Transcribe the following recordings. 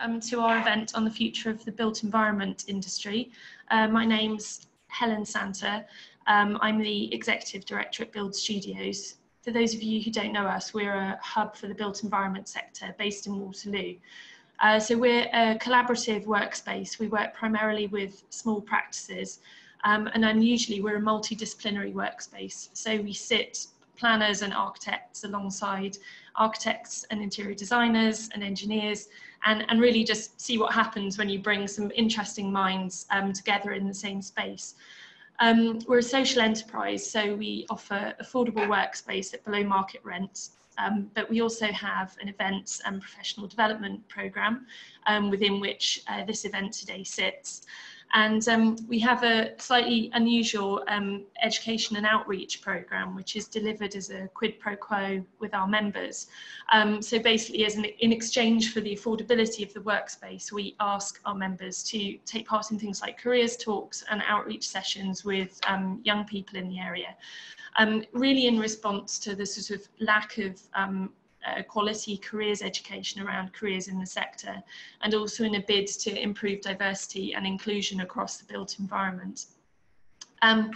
um, to our event on the future of the built environment industry. Uh, my name's Helen Santa. Um, I'm the Executive Director at Build Studios. For those of you who don't know us, we're a hub for the built environment sector based in Waterloo. Uh, so we're a collaborative workspace. We work primarily with small practices um, and unusually we're a multidisciplinary workspace. So we sit planners and architects alongside architects and interior designers and engineers and, and really just see what happens when you bring some interesting minds um, together in the same space. Um, we're a social enterprise, so we offer affordable workspace at below market rent, um, but we also have an events and professional development programme um, within which uh, this event today sits. And um, we have a slightly unusual um, education and outreach program, which is delivered as a quid pro quo with our members. Um, so basically, as an, in exchange for the affordability of the workspace, we ask our members to take part in things like careers talks and outreach sessions with um, young people in the area. Um, really in response to the sort of lack of um, uh, quality careers education around careers in the sector and also in a bid to improve diversity and inclusion across the built environment. Um,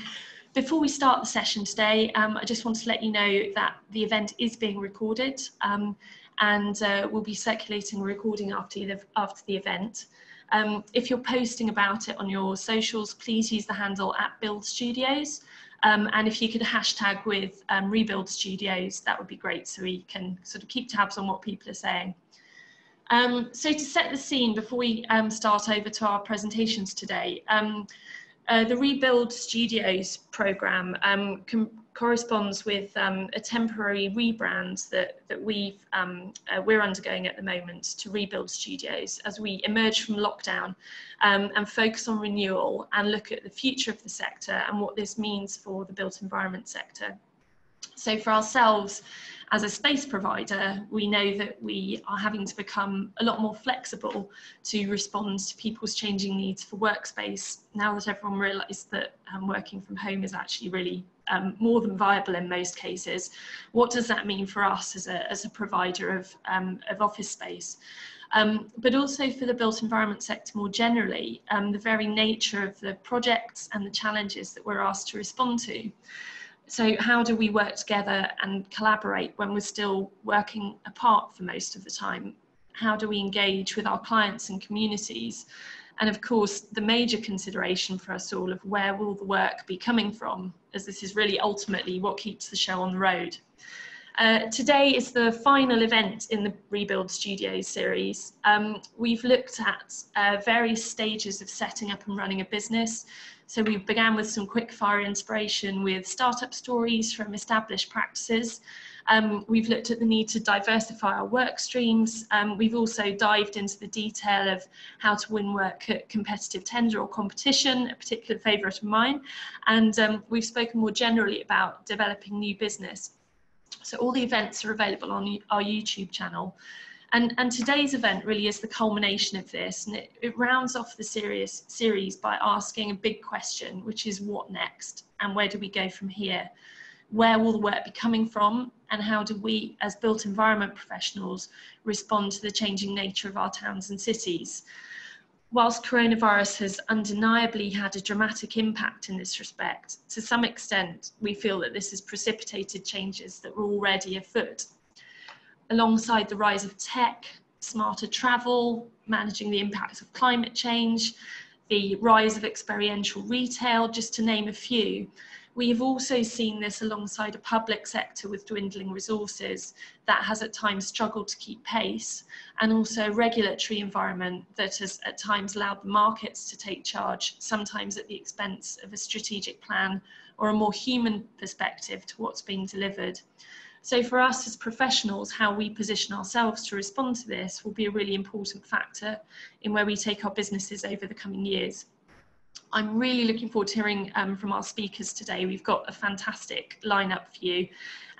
before we start the session today, um, I just want to let you know that the event is being recorded um, and uh, we'll be circulating a recording after the, after the event. Um, if you're posting about it on your socials, please use the handle at Build Studios um, and if you could hashtag with um, Rebuild Studios, that would be great so we can sort of keep tabs on what people are saying. Um, so to set the scene before we um, start over to our presentations today, um, uh, the Rebuild Studios program um, corresponds with um, a temporary rebrand that, that we've, um, uh, we're undergoing at the moment to rebuild studios as we emerge from lockdown um, and focus on renewal and look at the future of the sector and what this means for the built environment sector. So for ourselves, as a space provider, we know that we are having to become a lot more flexible to respond to people's changing needs for workspace now that everyone realised that um, working from home is actually really um, more than viable in most cases. What does that mean for us as a, as a provider of, um, of office space? Um, but also for the built environment sector more generally, um, the very nature of the projects and the challenges that we're asked to respond to. So how do we work together and collaborate when we're still working apart for most of the time? How do we engage with our clients and communities? And of course, the major consideration for us all of where will the work be coming from, as this is really ultimately what keeps the show on the road. Uh, today is the final event in the Rebuild Studios series. Um, we've looked at uh, various stages of setting up and running a business. So we began with some quick fire inspiration with startup stories from established practices. Um, we've looked at the need to diversify our work streams. Um, we've also dived into the detail of how to win work at competitive tender or competition, a particular favourite of mine. And um, we've spoken more generally about developing new business. So all the events are available on our YouTube channel. And, and today's event really is the culmination of this, and it, it rounds off the series, series by asking a big question, which is what next, and where do we go from here? Where will the work be coming from, and how do we, as built environment professionals, respond to the changing nature of our towns and cities? whilst coronavirus has undeniably had a dramatic impact in this respect, to some extent, we feel that this has precipitated changes that were already afoot. Alongside the rise of tech, smarter travel, managing the impacts of climate change, the rise of experiential retail, just to name a few, we have also seen this alongside a public sector with dwindling resources that has at times struggled to keep pace, and also a regulatory environment that has at times allowed the markets to take charge, sometimes at the expense of a strategic plan or a more human perspective to what's being delivered. So for us as professionals, how we position ourselves to respond to this will be a really important factor in where we take our businesses over the coming years. I'm really looking forward to hearing um, from our speakers today. We've got a fantastic lineup for you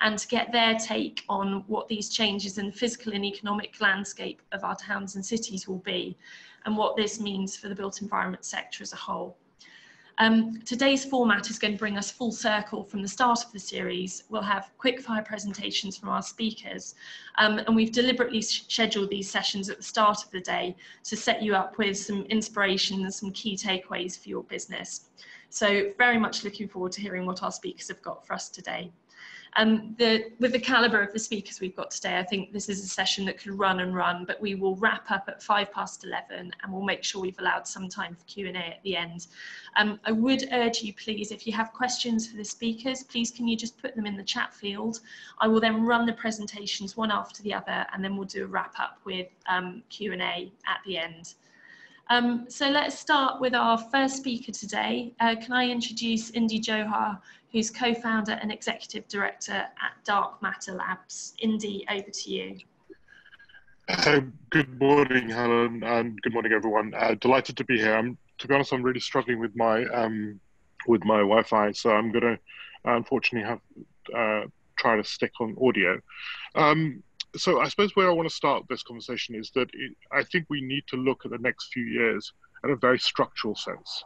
and to get their take on what these changes in the physical and economic landscape of our towns and cities will be and what this means for the built environment sector as a whole. Um, today's format is going to bring us full circle from the start of the series. We'll have quick fire presentations from our speakers, um, and we've deliberately scheduled these sessions at the start of the day to set you up with some inspiration and some key takeaways for your business. So very much looking forward to hearing what our speakers have got for us today. Um, the, with the calibre of the speakers we've got today, I think this is a session that could run and run, but we will wrap up at five past 11 and we'll make sure we've allowed some time for Q&A at the end. Um, I would urge you, please, if you have questions for the speakers, please can you just put them in the chat field. I will then run the presentations one after the other and then we'll do a wrap up with um, Q&A at the end. Um, so let's start with our first speaker today. Uh, can I introduce Indy Johar, who's co-founder and executive director at Dark Matter Labs. Indy, over to you. Uh, good morning, Helen, and good morning, everyone. Uh, delighted to be here. I'm, to be honest, I'm really struggling with my um, with my Wi-Fi, so I'm going to unfortunately have uh, try to stick on audio. Um, so I suppose where I want to start this conversation is that it, I think we need to look at the next few years in a very structural sense.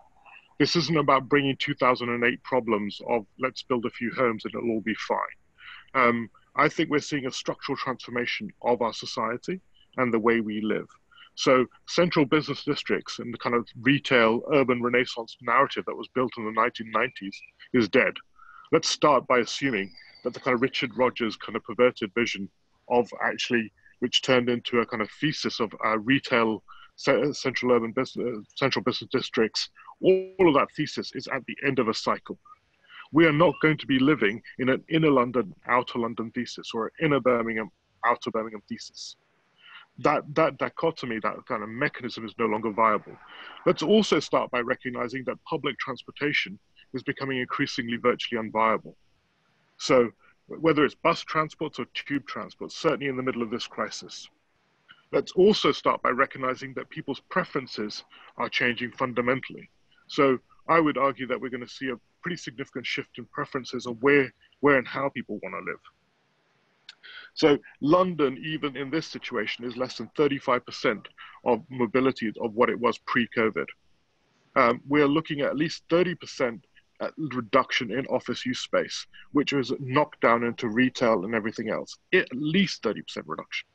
This isn't about bringing 2008 problems of let's build a few homes and it'll all be fine. Um, I think we're seeing a structural transformation of our society and the way we live. So, central business districts and the kind of retail urban renaissance narrative that was built in the 1990s is dead. Let's start by assuming that the kind of Richard Rogers kind of perverted vision of actually, which turned into a kind of thesis of uh, retail central urban business, uh, central business districts all of that thesis is at the end of a cycle. We are not going to be living in an inner London, outer London thesis or inner Birmingham, outer Birmingham thesis. That, that dichotomy, that kind of mechanism is no longer viable. Let's also start by recognizing that public transportation is becoming increasingly virtually unviable. So whether it's bus transport or tube transport, certainly in the middle of this crisis. Let's also start by recognizing that people's preferences are changing fundamentally. So I would argue that we're going to see a pretty significant shift in preferences of where, where and how people want to live. So London, even in this situation, is less than 35% of mobility of what it was pre-COVID. Um, we're looking at at least 30% at reduction in office use space, which was knocked down into retail and everything else. At least 30% reduction.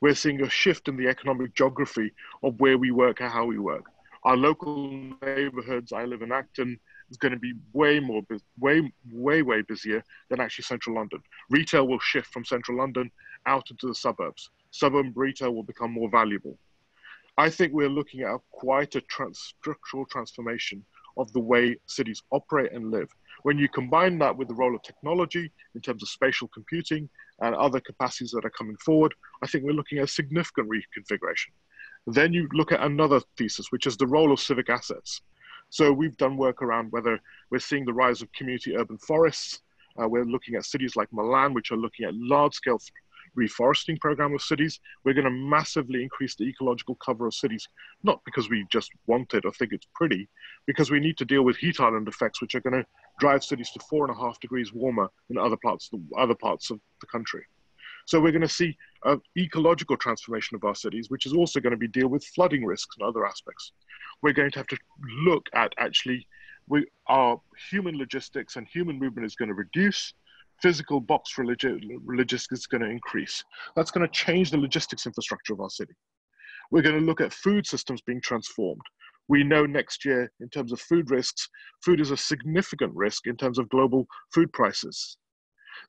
We're seeing a shift in the economic geography of where we work and how we work our local neighborhoods, I live in Acton, is going to be way more, way, way, way busier than actually central London. Retail will shift from central London out into the suburbs. Suburban retail will become more valuable. I think we're looking at quite a trans structural transformation of the way cities operate and live. When you combine that with the role of technology in terms of spatial computing and other capacities that are coming forward, I think we're looking at a significant reconfiguration. Then you look at another thesis, which is the role of civic assets. So we've done work around whether we're seeing the rise of community urban forests. Uh, we're looking at cities like Milan, which are looking at large-scale reforesting program of cities. We're going to massively increase the ecological cover of cities, not because we just want it or think it's pretty, because we need to deal with heat island effects, which are going to drive cities to four and a half degrees warmer in other parts, other parts of the country. So we're going to see an ecological transformation of our cities, which is also going to be deal with flooding risks and other aspects. We're going to have to look at actually we, our human logistics and human movement is going to reduce. Physical box logistics is going to increase. That's going to change the logistics infrastructure of our city. We're going to look at food systems being transformed. We know next year, in terms of food risks, food is a significant risk in terms of global food prices.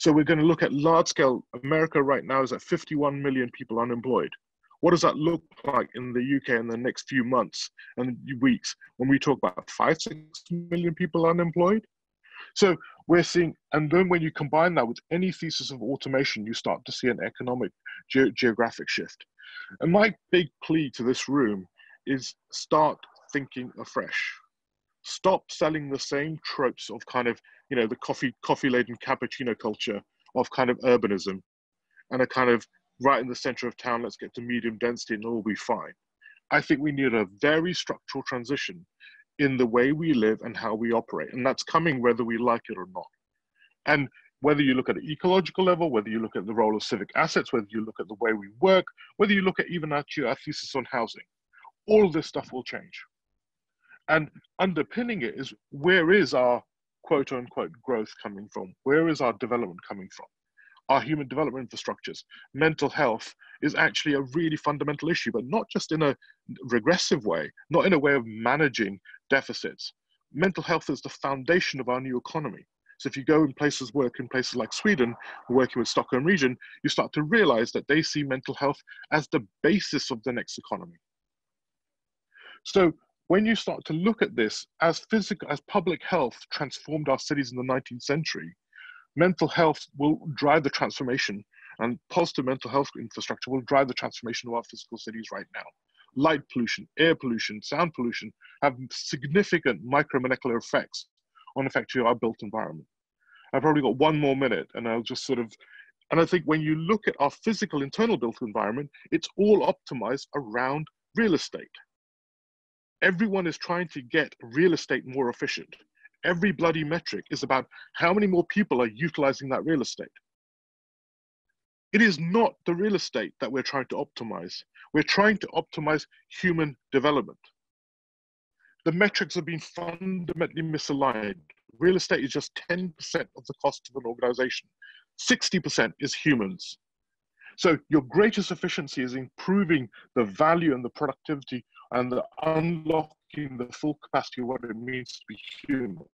So we're going to look at large scale. America right now is at 51 million people unemployed. What does that look like in the UK in the next few months and weeks when we talk about five, six million people unemployed? So we're seeing, and then when you combine that with any thesis of automation, you start to see an economic ge- geographic shift. And my big plea to this room is start thinking afresh. Stop selling the same tropes of kind of you know the coffee coffee laden cappuccino culture of kind of urbanism and a kind of right in the center of town let's get to medium density and it'll be fine i think we need a very structural transition in the way we live and how we operate and that's coming whether we like it or not and whether you look at the ecological level whether you look at the role of civic assets whether you look at the way we work whether you look at even our thesis on housing all this stuff will change And underpinning it is where is our quote unquote growth coming from? Where is our development coming from? Our human development infrastructures, mental health is actually a really fundamental issue, but not just in a regressive way, not in a way of managing deficits. Mental health is the foundation of our new economy. So if you go in places, work in places like Sweden, working with Stockholm region, you start to realize that they see mental health as the basis of the next economy. So when you start to look at this as physical, as public health transformed our cities in the 19th century, mental health will drive the transformation and positive mental health infrastructure will drive the transformation of our physical cities right now. Light pollution, air pollution, sound pollution have significant micromolecular effects on effectively our built environment. I've probably got one more minute and I'll just sort of, and I think when you look at our physical internal built environment, it's all optimized around real estate. Everyone is trying to get real estate more efficient. Every bloody metric is about how many more people are utilizing that real estate. It is not the real estate that we're trying to optimize. We're trying to optimize human development the metrics have been fundamentally misaligned. Real estate is just 10% of the cost of an organization. 60% is humans. So your greatest efficiency is improving the value and the productivity and the unlocking the full capacity of what it means to be human.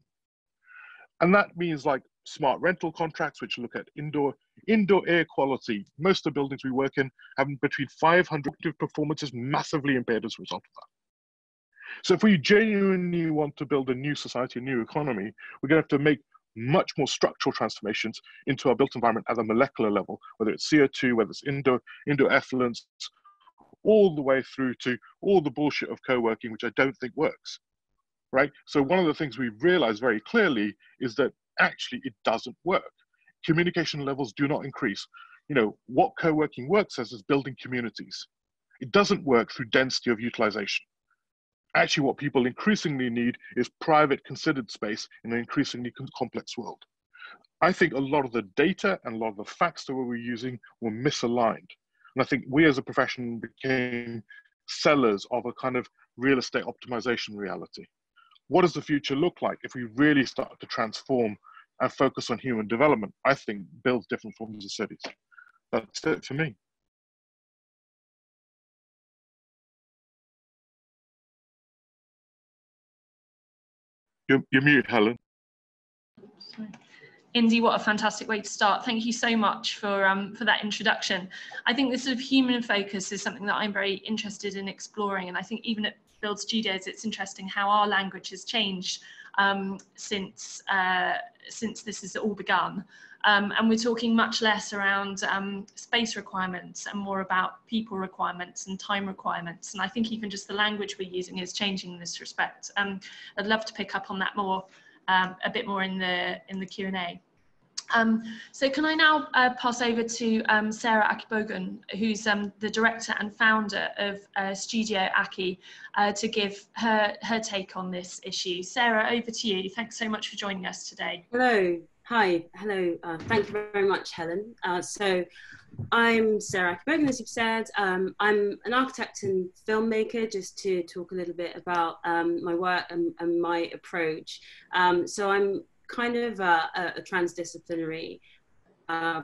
And that means like smart rental contracts, which look at indoor indoor air quality. Most of the buildings we work in have between 500 performances massively impaired as a result of that. So if we genuinely want to build a new society, a new economy, we're going to have to make much more structural transformations into our built environment at a molecular level, whether it's CO2, whether it's indoor, indoor effluents, all the way through to all the bullshit of co-working, which I don't think works, right? So one of the things we've realized very clearly is that actually it doesn't work. Communication levels do not increase. You know, what co-working works as is building communities. It doesn't work through density of utilization actually what people increasingly need is private considered space in an increasingly complex world. I think a lot of the data and a lot of the facts that we were using were misaligned. And I think we as a profession became sellers of a kind of real estate optimization reality. What does the future look like if we really start to transform and focus on human development? I think builds different forms of cities. That's it for me. You're, you're mute, Helen. Indy, what a fantastic way to start. Thank you so much for, um, for that introduction. I think this sort of human focus is something that I'm very interested in exploring. And I think even at Build Studios, it's interesting how our language has changed um, since, uh, since this has all begun. Um, and we're talking much less around um, space requirements and more about people requirements and time requirements. And I think even just the language we're using is changing in this respect. Um, I'd love to pick up on that more, um, a bit more in the, in the Q&A. Um, so can I now uh, pass over to um, Sarah Akigbogun, who's um, the director and founder of uh, Studio Aki, uh, to give her, her take on this issue. Sarah, over to you. Thanks so much for joining us today. Hello, Hi, hello. Uh, thank you very much, Helen. Uh, so, I'm Sarah Akigbogun, as you've said. Um, I'm an architect and filmmaker, just to talk a little bit about um, my work and, and my approach. Um, so, I'm kind of a, a transdisciplinary uh,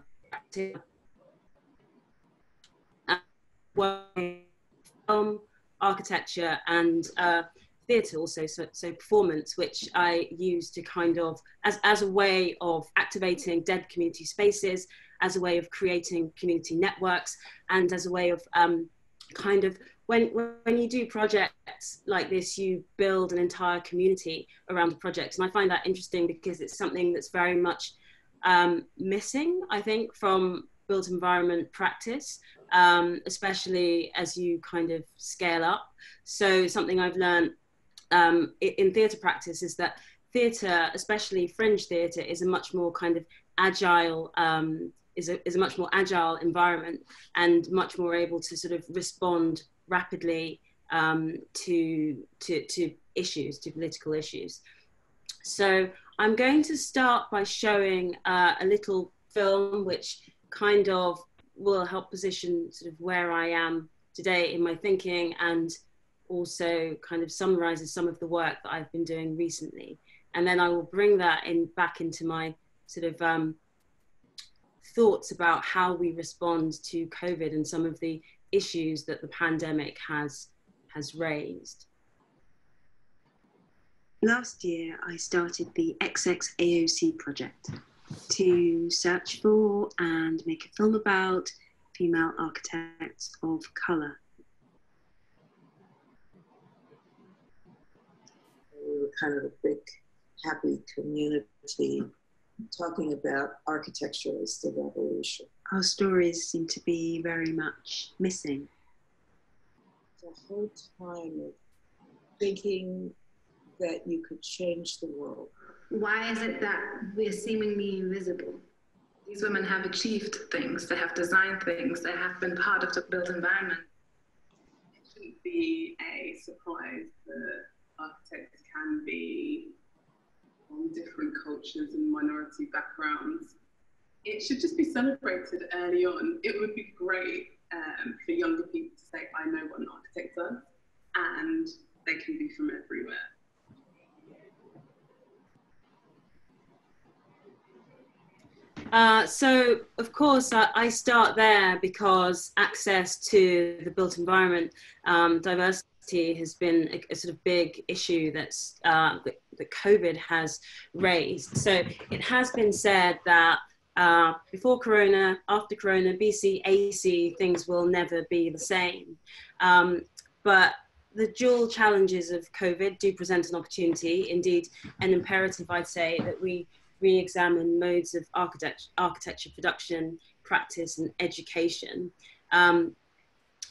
film, architecture, and uh, theatre also so, so performance which i use to kind of as, as a way of activating dead community spaces as a way of creating community networks and as a way of um, kind of when when you do projects like this you build an entire community around the project. And i find that interesting because it's something that's very much um, missing i think from built environment practice um, especially as you kind of scale up. So something i've learned um, in theatre practice is that theatre, especially fringe theatre, is a much more kind of agile, um, is, a, is a much more agile environment and much more able to sort of respond rapidly um, to, to, to issues, to political issues. So I'm going to start by showing uh, a little film which kind of will help position sort of where I am today in my thinking and also kind of summarizes some of the work that I've been doing recently. And then I will bring that in back into my sort of um, thoughts about how we respond to COVID and some of the issues that the pandemic has has raised. Last year, I started the XXAOC project to search for and make a film about female architects of colour. We were kind of a big, happy community talking about architecture as the revolution. Our stories seem to be very much missing. The whole time of thinking that you could change the world. Why is it that we're seemingly invisible? These women have achieved things, they have designed things, they have been part of the built environment. It shouldn't be a surprise that architects can be from different cultures and minority backgrounds. It should just be celebrated early on. It would be great um, for younger people to say, I know what an architect does, and they can be from everywhere. Uh, so, of course, I, I, start there because access to the built environment, um, diversity has been a, a, sort of big issue that's uh, that, that, COVID has raised. So, it has been said that uh, before Corona, after Corona, BC, AC, things will never be the same. Um, but the dual challenges of COVID do present an opportunity, indeed, an imperative, I'd say, that we re-examine modes of architecture, architecture production, practice, and education. Um,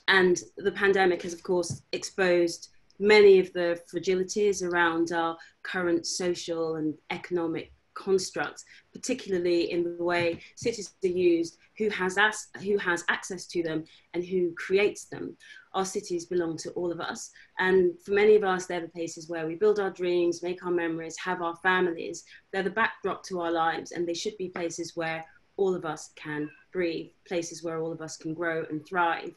and the pandemic has, of course, exposed many of the fragilities around our current social and economic constructs, particularly in the way cities are used, who has, as, who has access to them, and who creates them. Our cities belong to all of us. And for many of us, they're the places where we build our dreams, make our memories, have our families. They're the backdrop to our lives, and they should be places where all of us can breathe, places where all of us can grow and thrive.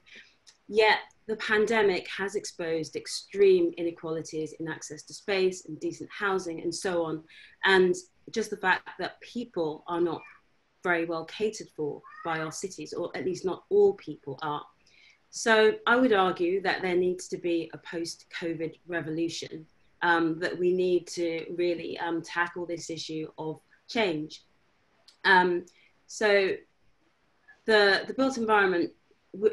Yet the pandemic has exposed extreme inequalities in access to space and decent housing and so on. And just the fact that people are not very well catered for by our cities, or at least not all people are. So I would argue that there needs to be a post COVID revolution, um, that we need to really um, tackle this issue of change. Um, so the, the built environment,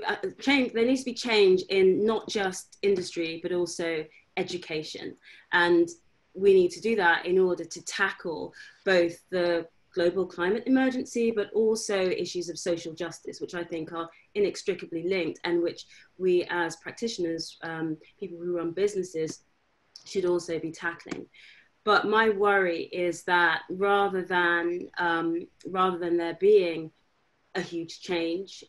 uh, change, there needs to be change in not just industry, but also education. And we need to do that in order to tackle both the global climate emergency, but also issues of social justice, which I think are inextricably linked and which we as practitioners, um, people who run businesses, should also be tackling. But my worry is that rather than, um, rather than there being a huge change,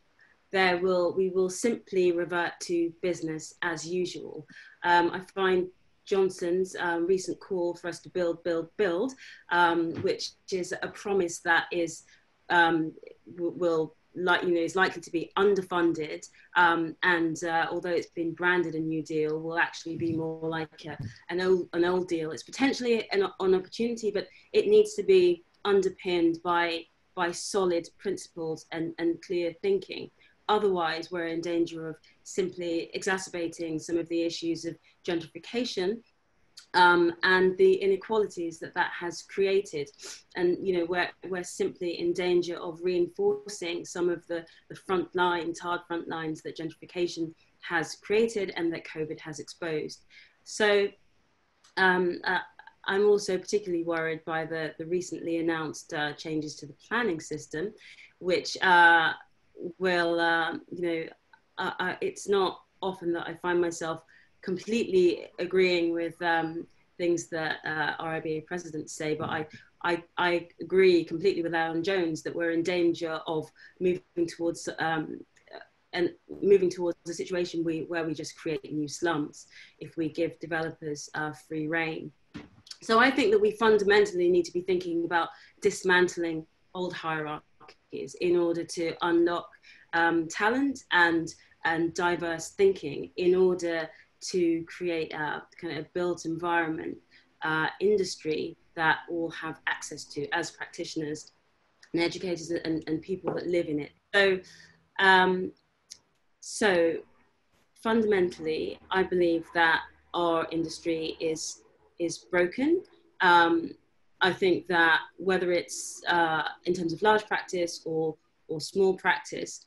there will, we will simply revert to business as usual. Um, I find Johnson's um, recent call for us to build, build, build, um, which is a promise that is um, will like you know is likely to be underfunded, um, and uh, although it's been branded a new deal, will actually be more like a, an old an old deal. It's potentially an, an opportunity, but it needs to be underpinned by by solid principles and, and clear thinking. Otherwise, we're in danger of simply exacerbating some of the issues of gentrification um, and the inequalities that that has created. And, you know, we're, we're simply in danger of reinforcing some of the, the front lines, hard front lines that gentrification has created and that COVID has exposed. So um, uh, I'm also particularly worried by the, the recently announced uh, changes to the planning system, which uh, will, uh, you know, uh, uh, it's not often that I find myself completely agreeing with um, things that uh, RIBA presidents say, but I, I, I, agree completely with Alan Jones that we're in danger of moving towards um, and moving towards a situation we, where we just create new slums if we give developers uh, free reign. So I think that we fundamentally need to be thinking about dismantling old hierarchies in order to unlock um, talent and and diverse thinking in order to create a kind of built environment uh, industry that all have access to as practitioners and educators and, and people that live in it. So, um, so fundamentally, I believe that our industry is is broken. Um, I think that whether it's uh, in terms of large practice or or small practice,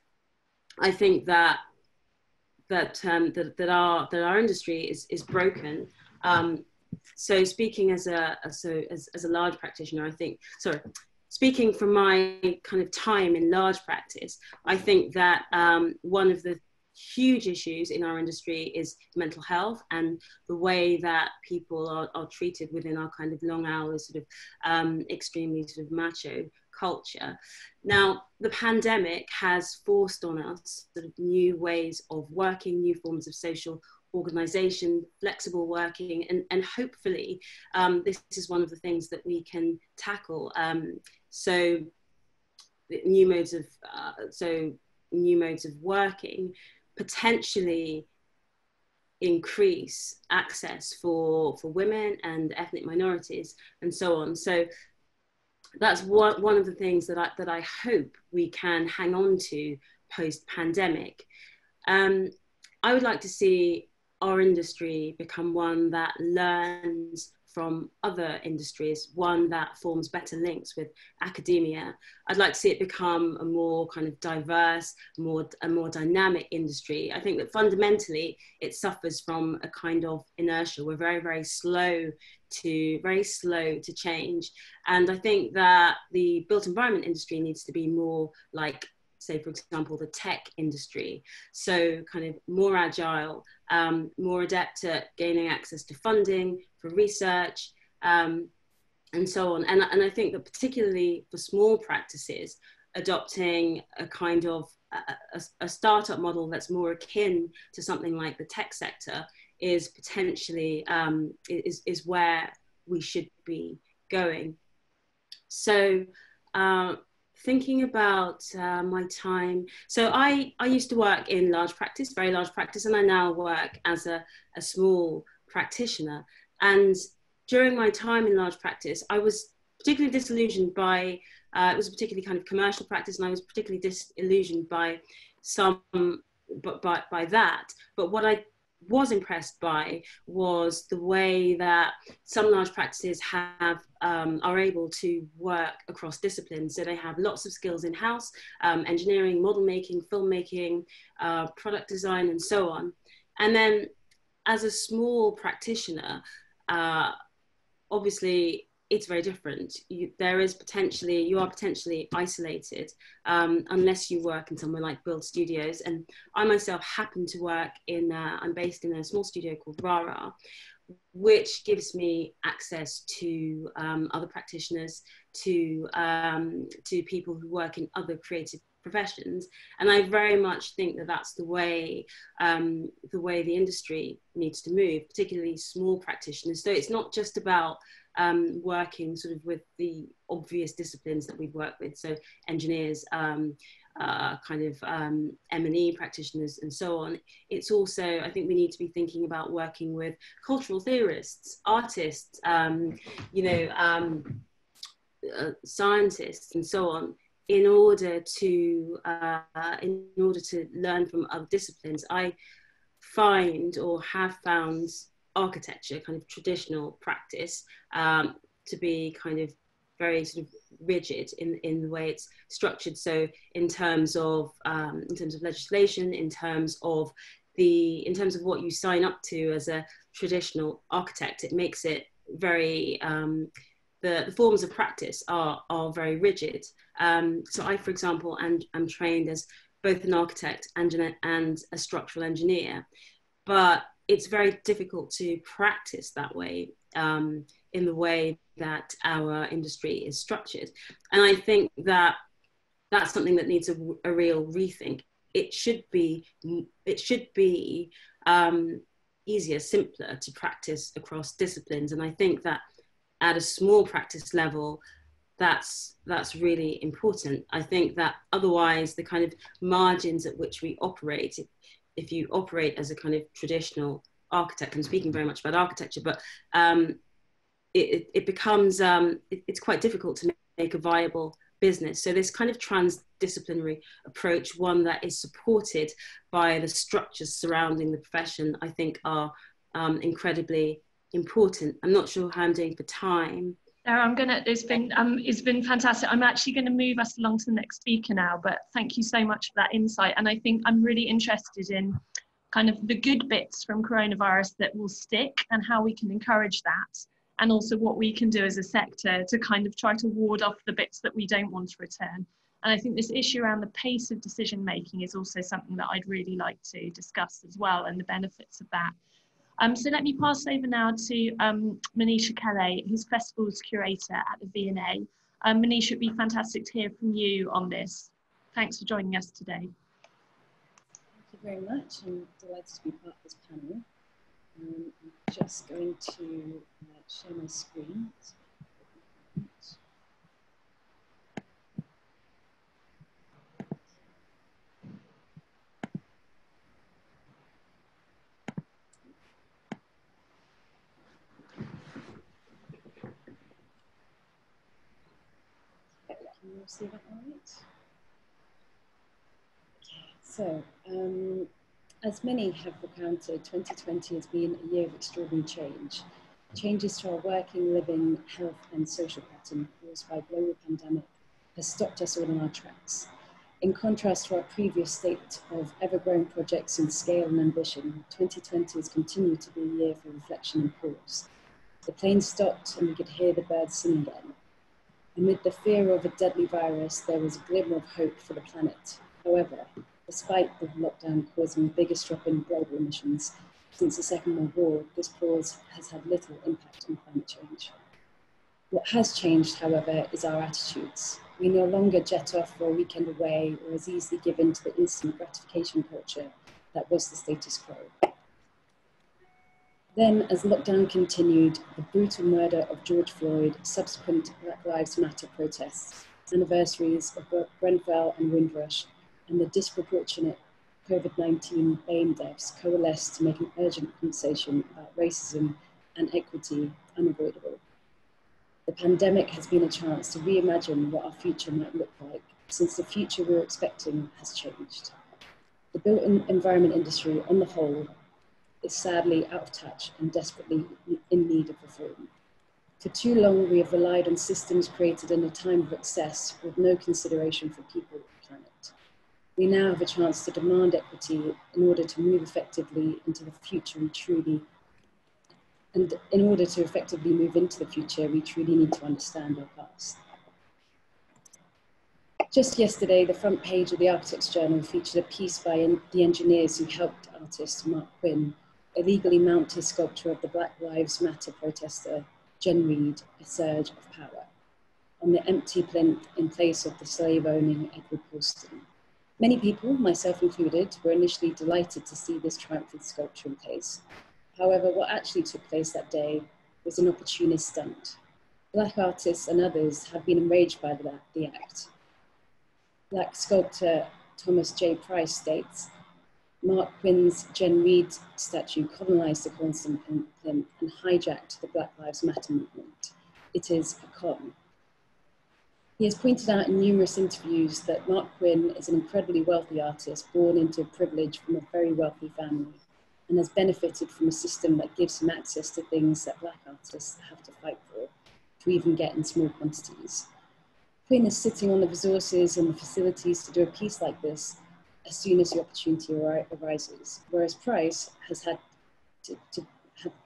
I think that that um, that, that our that our industry is is broken. Um, so speaking as a so as, as a large practitioner, I think sorry, speaking from my kind of time in large practice, I think that um, one of the huge issues in our industry is mental health and the way that people are, are treated within our kind of long hours, sort of um, extremely sort of macho culture. Now, the pandemic has forced on us sort of new ways of working, new forms of social organization, flexible working, and, and hopefully um, this is one of the things that we can tackle. Um, so new modes of, uh, so new modes of working potentially increase access for, for women and ethnic minorities and so on. So that's one, one of the things that I, that I hope we can hang on to post pandemic. Um, I would like to see our industry become one that learns from other industries, one that forms better links with academia. I'd like to see it become a more kind of diverse, more a more dynamic industry. I think that fundamentally it suffers from a kind of inertia. We're very, very slow to very slow to change. And I think that the built environment industry needs to be more like say, for example, the tech industry. So, kind of more agile, um, more adept at gaining access to funding for research, um, and so on. And, and I think that particularly for small practices, adopting a kind of a, a, startup model that's more akin to something like the tech sector is potentially um, is, is where we should be going. So uh, thinking about uh, my time. So I, I used to work in large practice very large practice and i now work as a, a small practitioner. And during my time in large practice i was particularly disillusioned by uh, it was a particularly kind of commercial practice and i was particularly disillusioned by some but by, by that. But what i was impressed by was the way that some large practices have um, are able to work across disciplines. So they have lots of skills in house, um, engineering, model making, filmmaking, uh, product design, and so on. And then, as a small practitioner, uh, obviously it's very different. You, there is potentially, you are potentially isolated um, unless you work in somewhere like Build Studios. And I myself happen to work in, uh, I'm based in a small studio called Rara, which gives me access to um, other practitioners, to, um, to people who work in other creative professions and i very much think that that's the way um, the way the industry needs to move particularly small practitioners so it's not just about um, working sort of with the obvious disciplines that we've worked with, so engineers, um, uh, kind of um, M&E practitioners and so on. It's also, I think we need to be thinking about working with cultural theorists, artists, um, you know, um, uh, scientists and so on in order to uh, in order to learn from other disciplines. I find or have found architecture, kind of traditional practice, um, to be kind of very sort of rigid in, in the way it's structured. So in terms of um, in terms of legislation, in terms of the in terms of what you sign up to as a traditional architect, it makes it very um, the, the forms of practice are are very rigid. Um, so I, for example, am, am trained as both an architect and, and a structural engineer, but it's very difficult to practice that way um, in the way that our industry is structured. And I think that that's something that needs a, a real rethink. It should be, it should be um, easier, simpler to practice across disciplines. And I think that at a small practice level, that's that's really important. I think that otherwise, the kind of margins at which we operate, you operate as a kind of traditional architect. I'm speaking very much about architecture, but um, it, it, becomes um, it, it's quite difficult to make a viable business. So this kind of transdisciplinary approach, one that is supported by the structures surrounding the profession, I think are um, incredibly important. I'm not sure how I'm doing for time. Sarah, I'm gonna. It's been um, it's been fantastic. I'm actually going to move us along to the next speaker now. But thank you so much for that insight. And I think I'm really interested in kind of the good bits from coronavirus that will stick and how we can encourage that, and also what we can do as a sector to kind of try to ward off the bits that we don't want to return. And I think this issue around the pace of decision making is also something that I'd really like to discuss as well, and the benefits of that. Um, so let me pass over now to um, Meneesha Kellay, who's Festival's Curator at the V&A. Um, Meneesha, it'd be fantastic to hear from you on this. Thanks for joining us today. Thank you very much. I'm delighted to be part of this panel. Um, I'm just going to uh, share my screen. See that right? So um, as many have recounted, 2020 has been a year of extraordinary change. Changes to our working, living, health and social pattern caused by a global pandemic has stopped us all in our tracks. In contrast to our previous state of ever-growing projects in scale and ambition, 2020 has continued to be a year for reflection and pause. The plane stopped and we could hear the birds sing again. Amid the fear of a deadly virus, there was a glimmer of hope for the planet. However, despite the lockdown causing the biggest drop in global emissions since the Second World War, this pause has had little impact on climate change. What has changed, however, is our attitudes. We no longer jet off for a weekend away or as easily give in to the instant gratification culture that was the status quo. Then, as lockdown continued, the brutal murder of George Floyd, subsequent Black Lives Matter protests, anniversaries of Grenfell and Windrush, and the disproportionate COVID 19 BAME deaths coalesced to make an urgent conversation about racism and equity unavoidable. The pandemic has been a chance to reimagine what our future might look like, since the future we're expecting has changed. The built environment industry, on the whole, is sadly out of touch and desperately in need of reform. For too long, we have relied on systems created in a time of excess with no consideration for people or planet. We now have a chance to demand equity in order to move effectively into the future we truly, and in order to effectively move into the future, we truly need to understand our past. Just yesterday, the front page of the Architects Journal featured a piece by the engineers who helped artist Marc Quinn illegally mount his sculpture of the Black Lives Matter protester, Jen Reid, a surge of power, on the empty plinth in place of the slave owning Edward Colston. Many people, myself included, were initially delighted to see this triumphant sculpture in place. However, what actually took place that day was an opportunist stunt. Black artists and others have been enraged by the, the act. Black sculptor Thomas J. Price states, Marc Quinn's Jen Reid statue colonized the plinth and hijacked the Black Lives Matter movement. It is a con. He has pointed out in numerous interviews that Marc Quinn is an incredibly wealthy artist born into privilege from a very wealthy family and has benefited from a system that gives him access to things that black artists have to fight for, to even get in small quantities. Quinn is sitting on the resources and the facilities to do a piece like this as soon as the opportunity arises, whereas Price has had to, to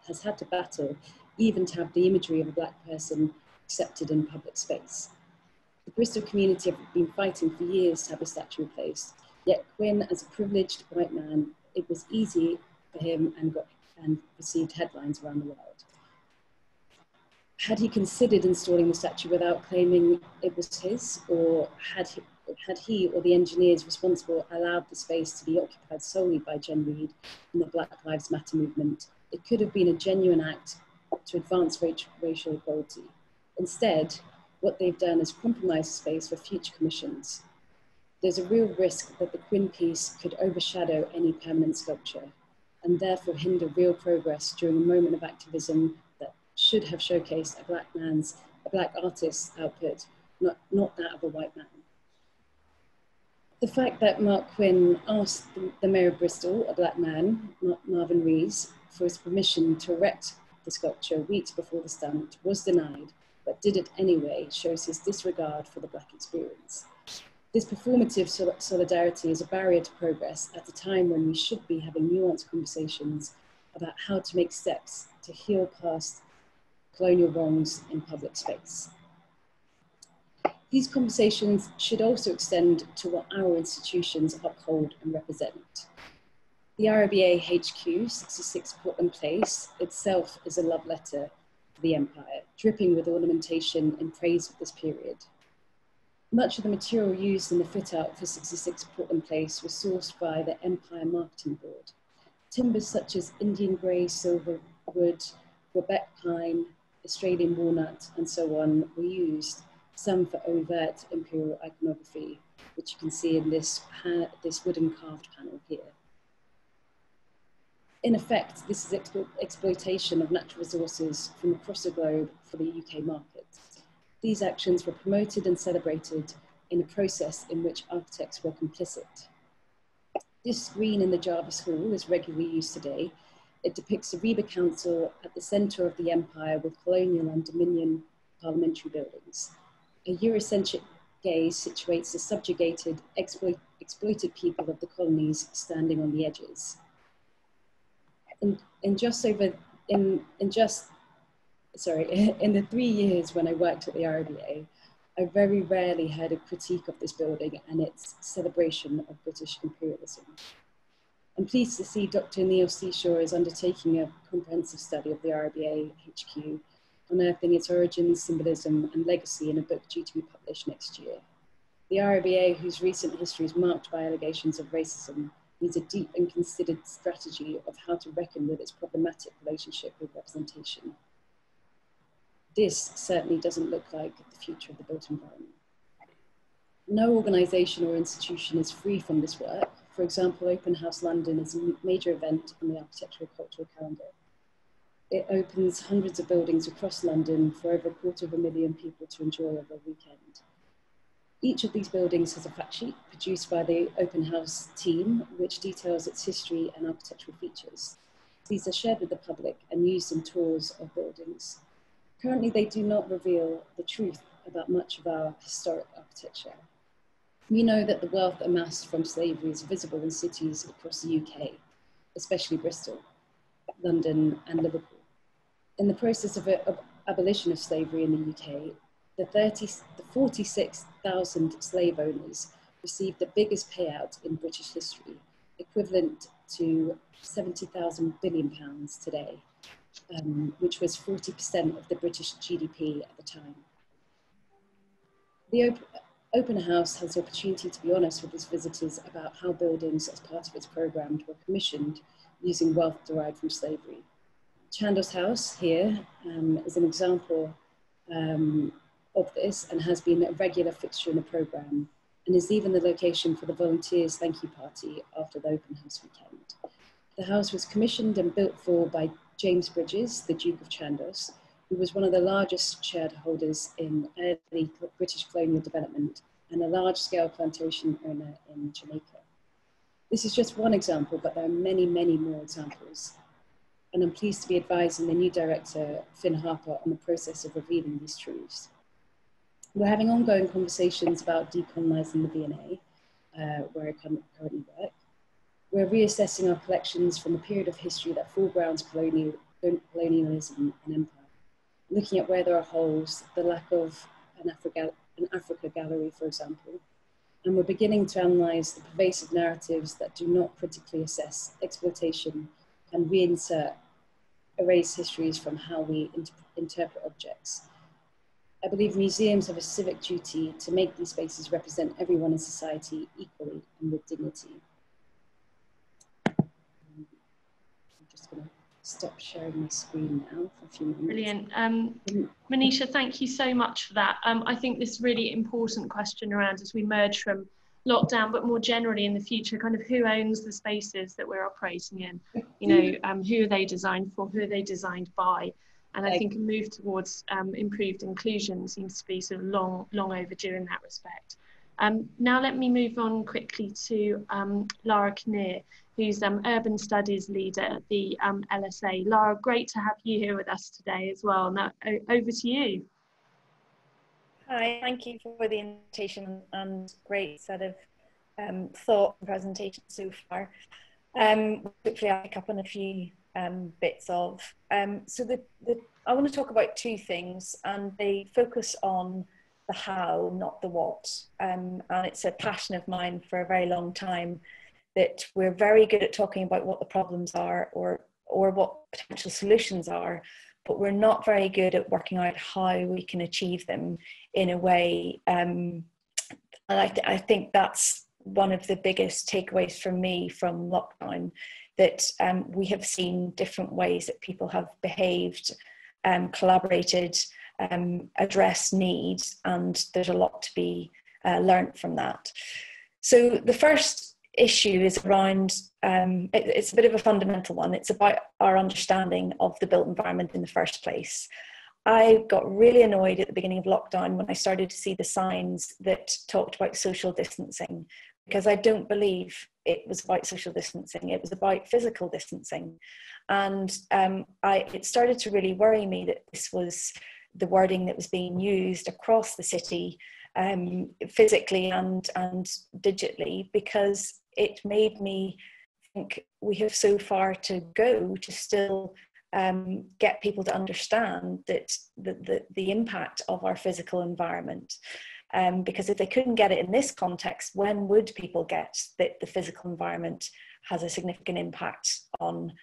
has had to battle even to have the imagery of a black person accepted in public space. The Bristol community have been fighting for years to have a statue replaced, yet Quinn, as a privileged white man, it was easy for him and, got, and received headlines around the world. Had he considered installing the statue without claiming it was his, or had he, had he or the engineers responsible allowed the space to be occupied solely by Jen Reid and the Black Lives Matter movement, it could have been a genuine act to advance racial equality. Instead, what they've done is compromise space for future commissions. There's a real risk that the Quinn piece could overshadow any permanent sculpture. and therefore hinder real progress during a moment of activism that should have showcased a black man's, a black artist's output, not, not that of a white man. The fact that Marc Quinn asked the, the mayor of Bristol, a black man, Marvin Rees, for his permission to erect the sculpture weeks before the stunt was denied, but did it anyway, shows his disregard for the black experience. This performative solidarity is a barrier to progress at a time when we should be having nuanced conversations about how to make steps to heal past colonial wrongs in public space. These conversations should also extend to what our institutions uphold and represent. The RIBA HQ, 66 Portland Place, itself is a love letter to the empire, dripping with ornamentation in praise of this period. Much of the material used in the fit out for 66 Portland Place was sourced by the Empire Marketing Board. Timbers such as Indian grey, silver wood, Quebec pine, Australian walnut, and so on were used, some for overt imperial iconography, which you can see in this, this wooden carved panel here. In effect, this is explo exploitation of natural resources from across the globe for the UK market. These actions were promoted and celebrated in a process in which architects were complicit. This screen in the Jarvis Hall is regularly used today. It depicts the RIBA Council at the centre of the empire with colonial and dominion parliamentary buildings. A Eurocentric gaze situates the subjugated, exploit, exploited people of the colonies standing on the edges. In, in just over, in, in just sorry, in the three years when I worked at the RIBA, I very rarely heard a critique of this building and its celebration of British imperialism. I'm pleased to see Dr. Neil Shasore is undertaking a comprehensive study of the RIBA HQ, unearthing its origins, symbolism, and legacy in a book due to be published next year. The RIBA, whose recent history is marked by allegations of racism, needs a deep and considered strategy of how to reckon with its problematic relationship with representation this certainly doesn't look like the future of the built environment. No organisation or institution is free from this work. For example, Open House London is a major event on the architectural cultural calendar. It opens hundreds of buildings across London for over a quarter of a million people to enjoy over a weekend. Each of these buildings has a fact sheet produced by the Open House team, which details its history and architectural features. These are shared with the public and used in tours of buildings. Currently, they do not reveal the truth about much of our historic architecture. We know that the wealth amassed from slavery is visible in cities across the UK, especially Bristol, London, and Liverpool. In the process of, of abolition of slavery in the UK, the, 30, the 46,000 slave owners received the biggest payout in British history, equivalent to 70,000 billion pounds today um, which was 40% of the British GDP at the time. The op Open House has the opportunity to be honest with its visitors about how buildings as part of its programme were commissioned using wealth derived from slavery. Chandos House here um, is an example um, of this and has been a regular fixture in the programme and is even the location for the volunteers thank you party after the open house weekend. The house was commissioned and built for by James Brydges, the Duke of Chandos, who was one of the largest shareholders in early British colonial development and a large-scale plantation owner in Jamaica. This is just one example, but there are many, many more examples. And I'm pleased to be advising the new director, Finn Harper, on the process of revealing these truths. We're having ongoing conversations about decolonising the V&A, uh, where I currently work, we're reassessing our collections from a period of history that foregrounds colonial, colonialism and empire, looking at where there are holes, the lack of an Africa, an Africa gallery, for example, and we're beginning to analyse the pervasive narratives that do not critically assess exploitation and reinsert erase histories from how we inter interpret objects. I believe museums have a civic duty to make these spaces represent everyone in society equally and with dignity. Um, I'm just going to stop sharing my screen now for a few minutes. Brilliant. Um, Meneesha, thank you so much for that. Um, I think this really important question around as we merge from lockdown, but more generally in the future, kind of who owns the spaces that we're operating in? You know, um, who are they designed for? Who are they designed by? And I think a move towards um, improved inclusion seems to be sort of long, long overdue in that respect. Um, now let me move on quickly to um, Lara Kinneir, who's um, Urban Studies Leader at the um, LSA. Lara, great to have you here with us today as well. Now, over to you. Hi, thank you for the invitation and great set of um, thought and presentation so far. Um, hopefully I'll pick up on a few um, bits of. Um, so the, the, I want to talk about two things and they focus on the how, not the what. Um, and it's a passion of mine for a very long time that we're very good at talking about what the problems are or, or what potential solutions are, but we're not very good at working out how we can achieve them in a way. Um, and I, th- I think that's one of the biggest takeaways for me from lockdown that um, we have seen different ways that people have behaved, um, collaborated, um, addressed needs, and there's a lot to be uh, learned from that. So the first issue is around um, it, it's a bit of a fundamental one. It's about our understanding of the built environment in the first place. I got really annoyed at the beginning of lockdown when I started to see the signs that talked about social distancing because I don't believe it was about social distancing. It was about physical distancing, and um, I, it started to really worry me that this was the wording that was being used across the city, um, physically and and digitally, because it made me think we have so far to go to still um, get people to understand that the, the, the, impact of our physical environment. Um, because if they couldn't get it in this context, when would people get that the physical environment has a significant impact on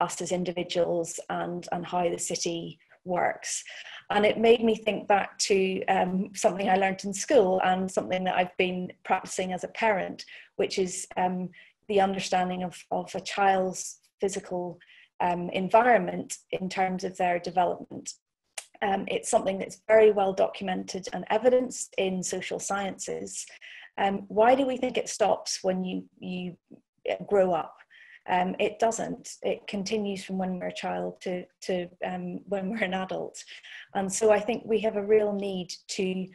us as individuals and, and how the city works? And it made me think back to um, something I learned in school and something that I've been practicing as a parent, which is um, the understanding of, of a child's physical um, environment in terms of their development. Um, it's something that's very well documented and evidenced in social sciences. Um, why do we think it stops when you, you grow up? Um, it doesn't. It continues from when we're a child to, to um, when we're an adult. And so I think we have a real need to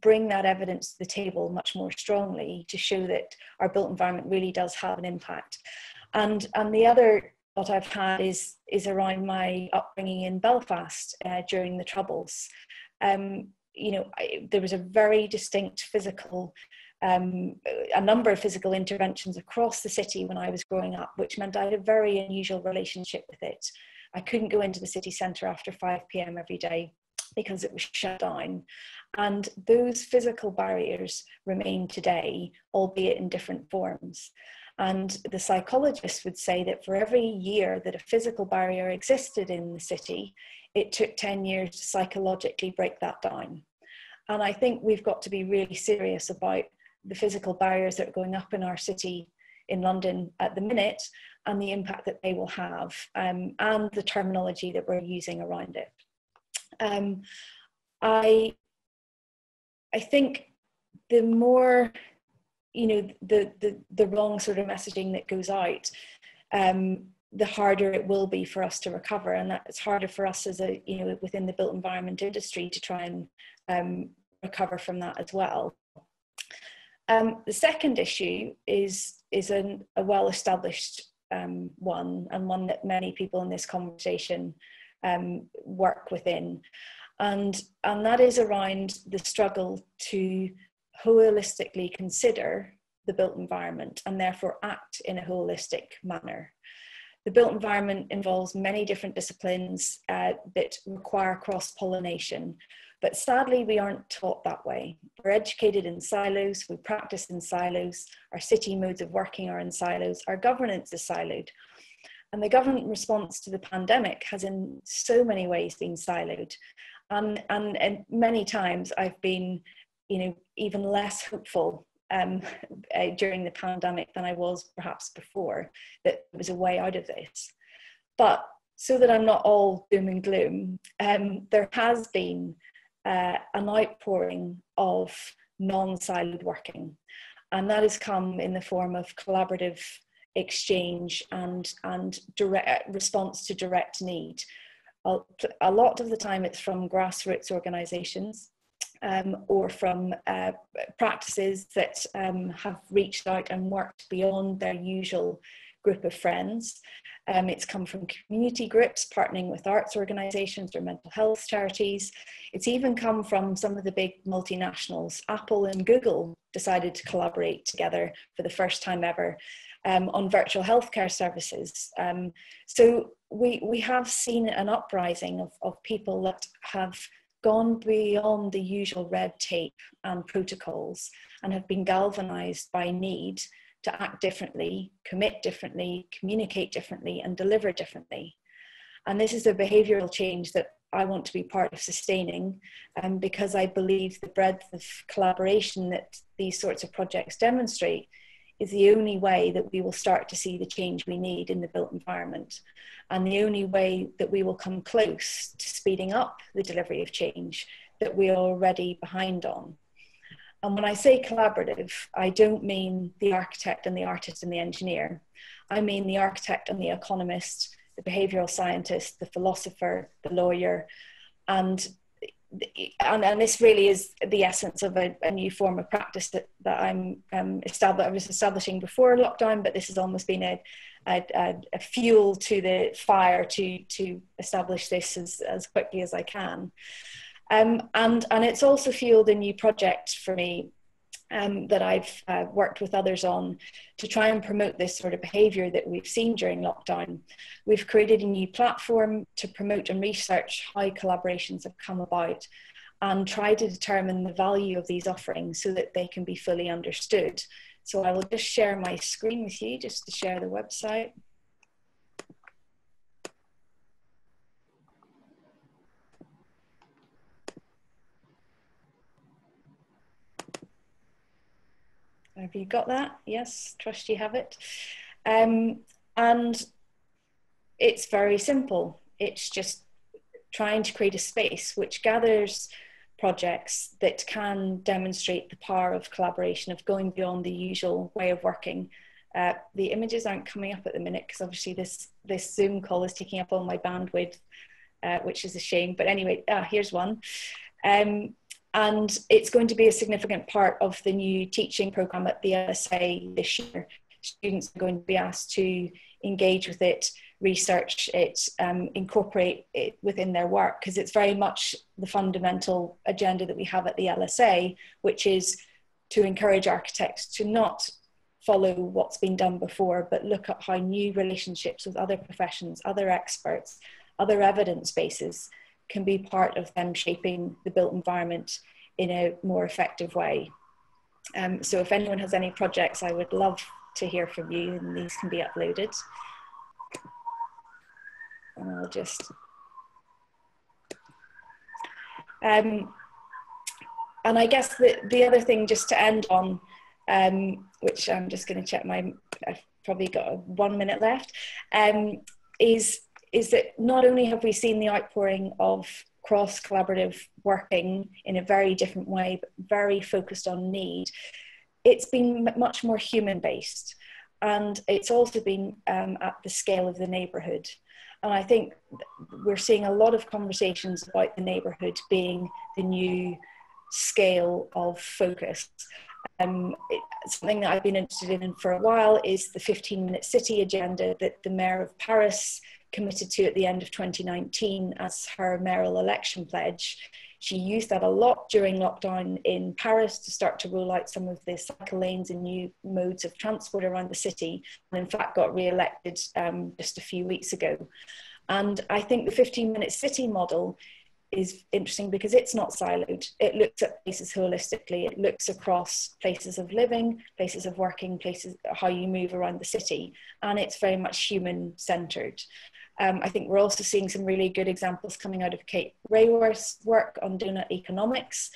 bring that evidence to the table much more strongly to show that our built environment really does have an impact. And, and the other what I've had is is around my upbringing in Belfast uh, during the Troubles. Um, you know, I, there was a very distinct physical, um, a number of physical interventions across the city when I was growing up, which meant I had a very unusual relationship with it. I couldn't go into the city centre after 5 p.m. every day because it was shut down. And those physical barriers remain today, albeit in different forms. And the psychologists would say that for every year that a physical barrier existed in the city, it took 10 years to psychologically break that down. And I think we've got to be really serious about the physical barriers that are going up in our city in London at the minute and the impact that they will have um, and the terminology that we're using around it. Um, I, I think the more you know the the the wrong sort of messaging that goes out um, the harder it will be for us to recover and that it's harder for us as a you know within the built environment industry to try and um, recover from that as well um, the second issue is is an, a well established um, one and one that many people in this conversation um, work within and and that is around the struggle to holistically consider the built environment and therefore act in a holistic manner. The built environment involves many different disciplines uh, that require cross pollination, but sadly, we aren't taught that way. We're educated in silos, we practice in silos, our city modes of working are in silos, our governance is siloed. And the government response to the pandemic has, in so many ways, been siloed. And, and, and many times I've been you know, even less hopeful um, uh, during the pandemic than I was perhaps before, that there was a way out of this. But so that I'm not all doom and gloom, um, there has been uh, an outpouring of non siloed working. and that has come in the form of collaborative exchange and and direct response to direct need. A, lot of the time, it's from grassroots organisations. Um, or from uh, practices that um, have reached out and worked beyond their usual group of friends. Um, it's come from community groups partnering with arts organisations or mental health charities. It's even come from some of the big multinationals. Apple and Google decided to collaborate together for the first time ever um, on virtual healthcare services. Um, so we, we have seen an uprising of, of people that have gone beyond the usual red tape and protocols and have been galvanized by need to act differently, commit differently, communicate differently, and deliver differently. And this is a behavioral change that I want to be part of sustaining um, because I believe the breadth of collaboration that these sorts of projects demonstrate is the only way that we will start to see the change we need in the built environment and the only way that we will come close to speeding up the delivery of change that we are already behind on. And when I say collaborative, I don't mean the architect and the artist and the engineer. I mean the architect and the economist, the behavioral scientist, the philosopher, the lawyer, and and, and this really is the essence of a, a new form of practice that, that I'm um, I was establishing before lockdown, but this has almost been a, a, a, fuel to the fire to, to establish this as, as quickly as I can. Um, and, and it's also fueled a new project for me um, that I've uh, worked with others on to try and promote this sort of behaviour that we've seen during lockdown. We've created a new platform to promote and research how collaborations have come about and try to determine the value of these offerings so that they can be fully understood. So I will just share my screen with you just to share the website. Have you got that? Yes, trust you have it. Um, and it's very simple. It's just trying to create a space which gathers projects that can demonstrate the power of collaboration, of going beyond the usual way of working. Uh, the images aren't coming up at the minute because obviously this, this Zoom call is taking up all my bandwidth, uh, which is a shame. But anyway, ah, here's one. Um, and it's going to be a significant part of the new teaching program at the LSA this year. Students are going to be asked to engage with it, research it, um, incorporate it within their work, because it's very much the fundamental agenda that we have at the LSA, which is to encourage architects to not follow what's been done before, but look at how new relationships with other professions, other experts, other evidence bases can be part of them shaping the built environment in a more effective way. Um, so if anyone has any projects, I would love to hear from you and these can be uploaded. And I'll just, um, and I guess the, the other thing just to end on, um, which I'm just going to check my, I've probably got one minute left, um, is is that not only have we seen the outpouring of cross collaborative working in a very different way, but very focused on need, it's been much more human based. And it's also been um, at the scale of the neighborhood. And I think we're seeing a lot of conversations about the neighborhood being the new scale of focus. Um, it, something that I've been interested in for a while is the 15 minute city agenda that the mayor of Paris committed to at the end of 2019 as her mayoral election pledge. She used that a lot during lockdown in Paris to start to roll out some of the cycle lanes and new modes of transport around the city, and in fact got re elected um, just a few weeks ago. And I think the 15 minute city model is interesting because it's not siloed. It looks at places holistically. It looks across places of living, places of working, places how you move around the city, and it's very much human centered. Um, I think we're also seeing some really good examples coming out of Kate Raworth's work on doughnut economics.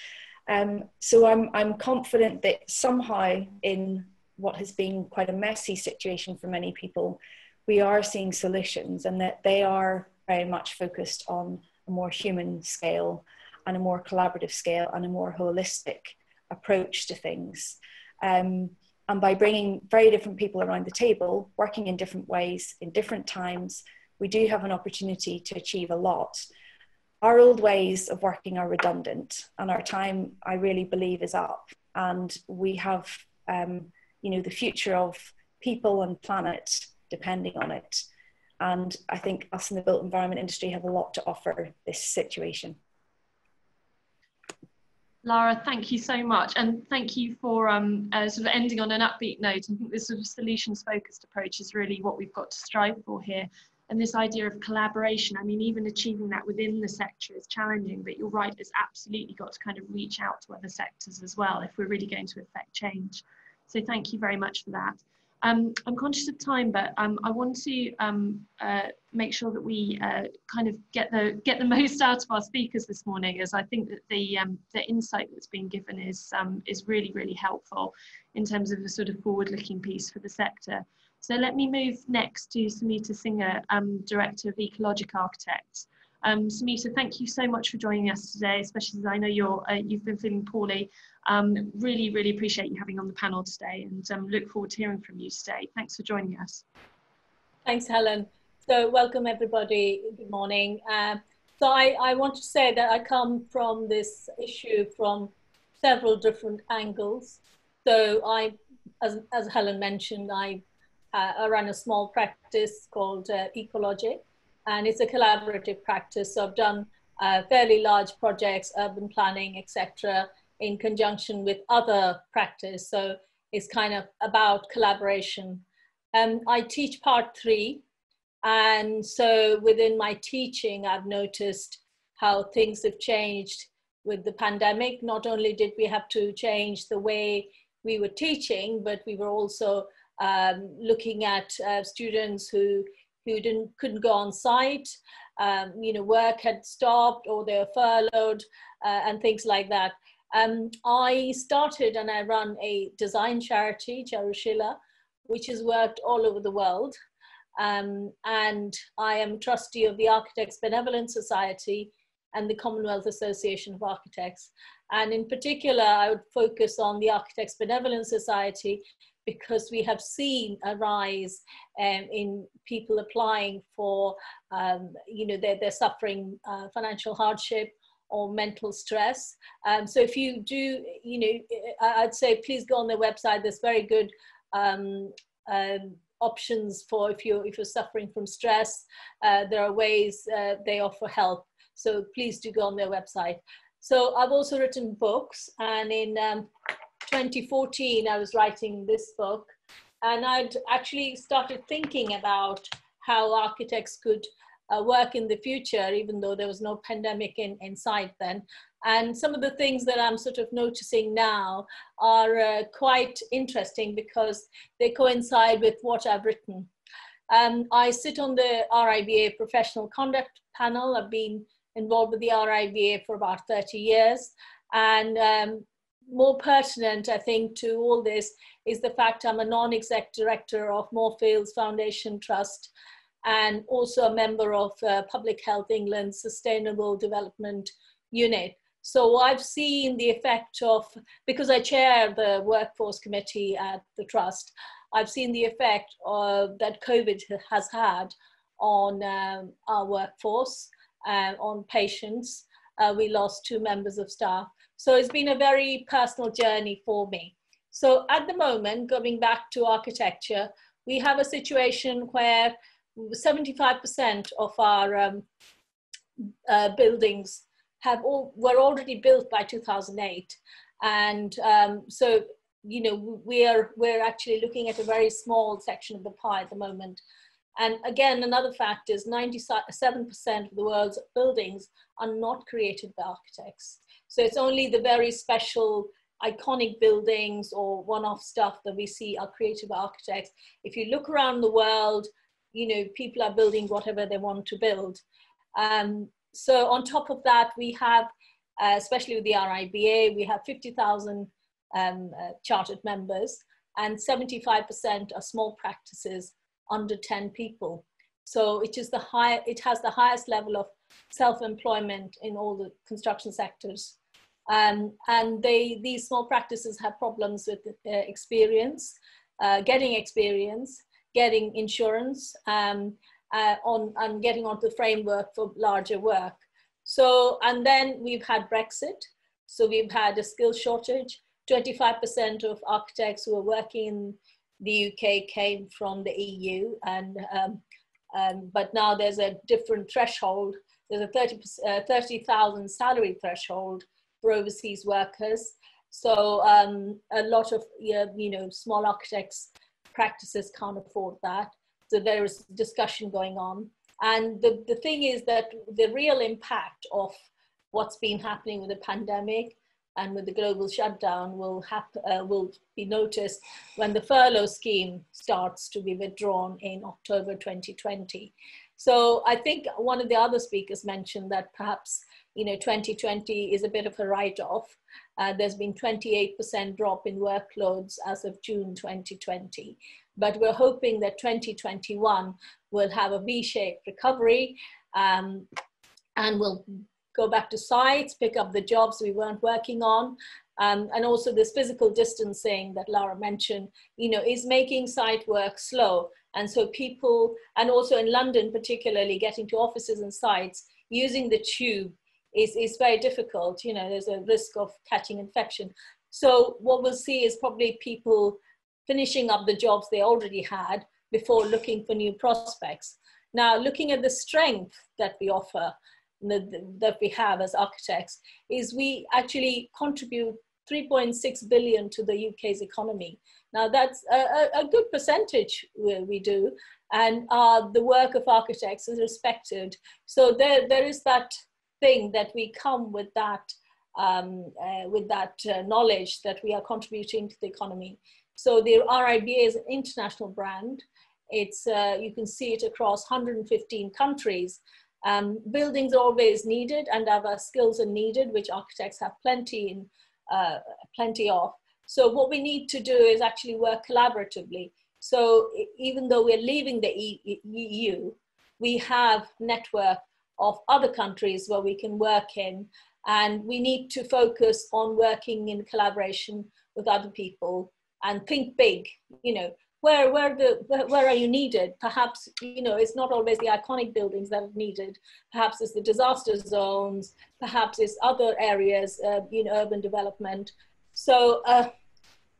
Um, so I'm, I'm confident that somehow in what has been quite a messy situation for many people, we are seeing solutions and that they are very much focused on a more human scale and a more collaborative scale and a more holistic approach to things. Um, And by bringing very different people around the table, working in different ways, in different times, we do have an opportunity to achieve a lot. Our old ways of working are redundant, and our time, I really believe, is up. And we have, um, you know, the future of people and planet depending on it. And I think us in the built environment industry have a lot to offer this situation. Lara, thank you so much. And thank you for um, uh, sort of ending on an upbeat note. I think this sort of solutions focused approach is really what we've got to strive for here. And this idea of collaboration, I mean, even achieving that within the sector is challenging, but you're right, it's absolutely got to kind of reach out to other sectors as well if we're really going to affect change. So thank you very much for that. Um, I'm conscious of time, but um, I want to um, uh, make sure that we uh, kind of get the get the most out of our speakers this morning, as I think that the um, the insight that's been given is um, is really really helpful in terms of a sort of forward-looking piece for the sector. So let me move next to Sumita Singha, um, Director of Ecologic Architects. Um, Samita, thank you so much for joining us today, especially as I know you're, uh, you've been feeling poorly. Um, really, really appreciate you having on the panel today and um, look forward to hearing from you today. Thanks for joining us. Thanks, Helen. So welcome everybody. Good morning. Uh, so I, I want to say that I come from this issue from several different angles. So I, as, as Helen mentioned, I, I run a small practice called uh, Ecologic and it's a collaborative practice. So I've done uh, fairly large projects, urban planning, etc., in conjunction with other practice. So it's kind of about collaboration. Um, I teach part three, and so within my teaching, I've noticed how things have changed with the pandemic. Not only did we have to change the way we were teaching, but we were also um, looking at uh, students who who didn't couldn't go on site. Um, you know, work had stopped or they were furloughed uh, and things like that. Um, I started and I run a design charity, Charushila, which has worked all over the world. Um, and I am trustee of the Architects Benevolent Society and the Commonwealth Association of Architects. And in particular, I would focus on the Architects Benevolent Society because we have seen a rise um, in people applying for, um, you know, they're, they're suffering uh, financial hardship or mental stress. Um, so if you do, you know, I'd say please go on their website. There's very good um, um, options for if you're if you're suffering from stress. Uh, there are ways uh, they offer help. So please do go on their website. So I've also written books, and in um, 2014, I was writing this book, and I'd actually started thinking about how architects could uh, work in the future, even though there was no pandemic in, in sight then. And some of the things that I'm sort of noticing now are uh, quite interesting because they coincide with what I've written. Um, I sit on the RIBA professional conduct panel. I've been involved with the RIBA for about 30 years. And um, more pertinent, I think, to all this is the fact I'm a non-exec director of Moorfields Foundation Trust and also a member of uh, Public Health England's Sustainable Development Unit. So I've seen the effect of, because I chair the workforce committee at the trust, I've seen the effect of, that COVID has had on um, our workforce, uh, on patients. Uh, we lost two members of staff. So it's been a very personal journey for me. So at the moment, going back to architecture, we have a situation where 75% of our um, uh, buildings have all, were already built by 2008. And um, so, you know, we are, we're actually looking at a very small section of the pie at the moment. And again, another fact is 97% of the world's buildings are not created by architects. So it's only the very special iconic buildings or one-off stuff that we see are creative architects. If you look around the world, you know, people are building whatever they want to build. Um, so on top of that, we have, uh, especially with the RIBA, we have 50,000 um, uh, chartered members and 75% are small practices under 10 people. So it is the high, it has the highest level of self-employment in all the construction sectors Um, and they, these small practices have problems with uh, experience, uh, getting experience, getting insurance, um, uh, on, and getting onto the framework for larger work. So, and then we've had Brexit. So we've had a skill shortage. 25% of architects who are working in the UK came from the EU, and um, um, but now there's a different threshold. There's a 30 uh, 30,000 salary threshold for overseas workers. So um, a lot of you know small architects practices can't afford that. So there is discussion going on. And the, the thing is that the real impact of what's been happening with the pandemic and with the global shutdown will, uh, will be noticed when the furlough scheme starts to be withdrawn in October 2020. So I think one of the other speakers mentioned that perhaps you know 2020 is a bit of a write-off. Uh, there's been 28% drop in workloads as of June 2020, but we're hoping that 2021 will have a V-shaped recovery um, and we'll go back to sites, pick up the jobs we weren't working on. Um, and also this physical distancing that Laura mentioned, you know, is making site work slow. And so people, and also in London particularly, getting to offices and sites using the tube is, is very difficult. You know, there's a risk of catching infection. So what we'll see is probably people finishing up the jobs they already had before looking for new prospects. Now, looking at the strength that we offer, that we have as architects, is we actually contribute 3.6 billion to the UK's economy. Now, that's a, a good percentage we do, and uh, the work of architects is respected. So there, there is that thing that we come with that, um, uh, with that uh, knowledge that we are contributing to the economy. So the RIBA is an international brand. It's, uh, you can see it across 115 countries. Um, buildings are always needed and our skills are needed, which architects have plenty, in, uh, plenty of. So what we need to do is actually work collaboratively. So even though we're leaving the EU, we have network of other countries where we can work in and we need to focus on working in collaboration with other people and think big you know where where the where, are you needed? Perhaps you know it's not always the iconic buildings that are needed. Perhaps it's the disaster zones. Perhaps it's other areas uh, in urban development. So uh,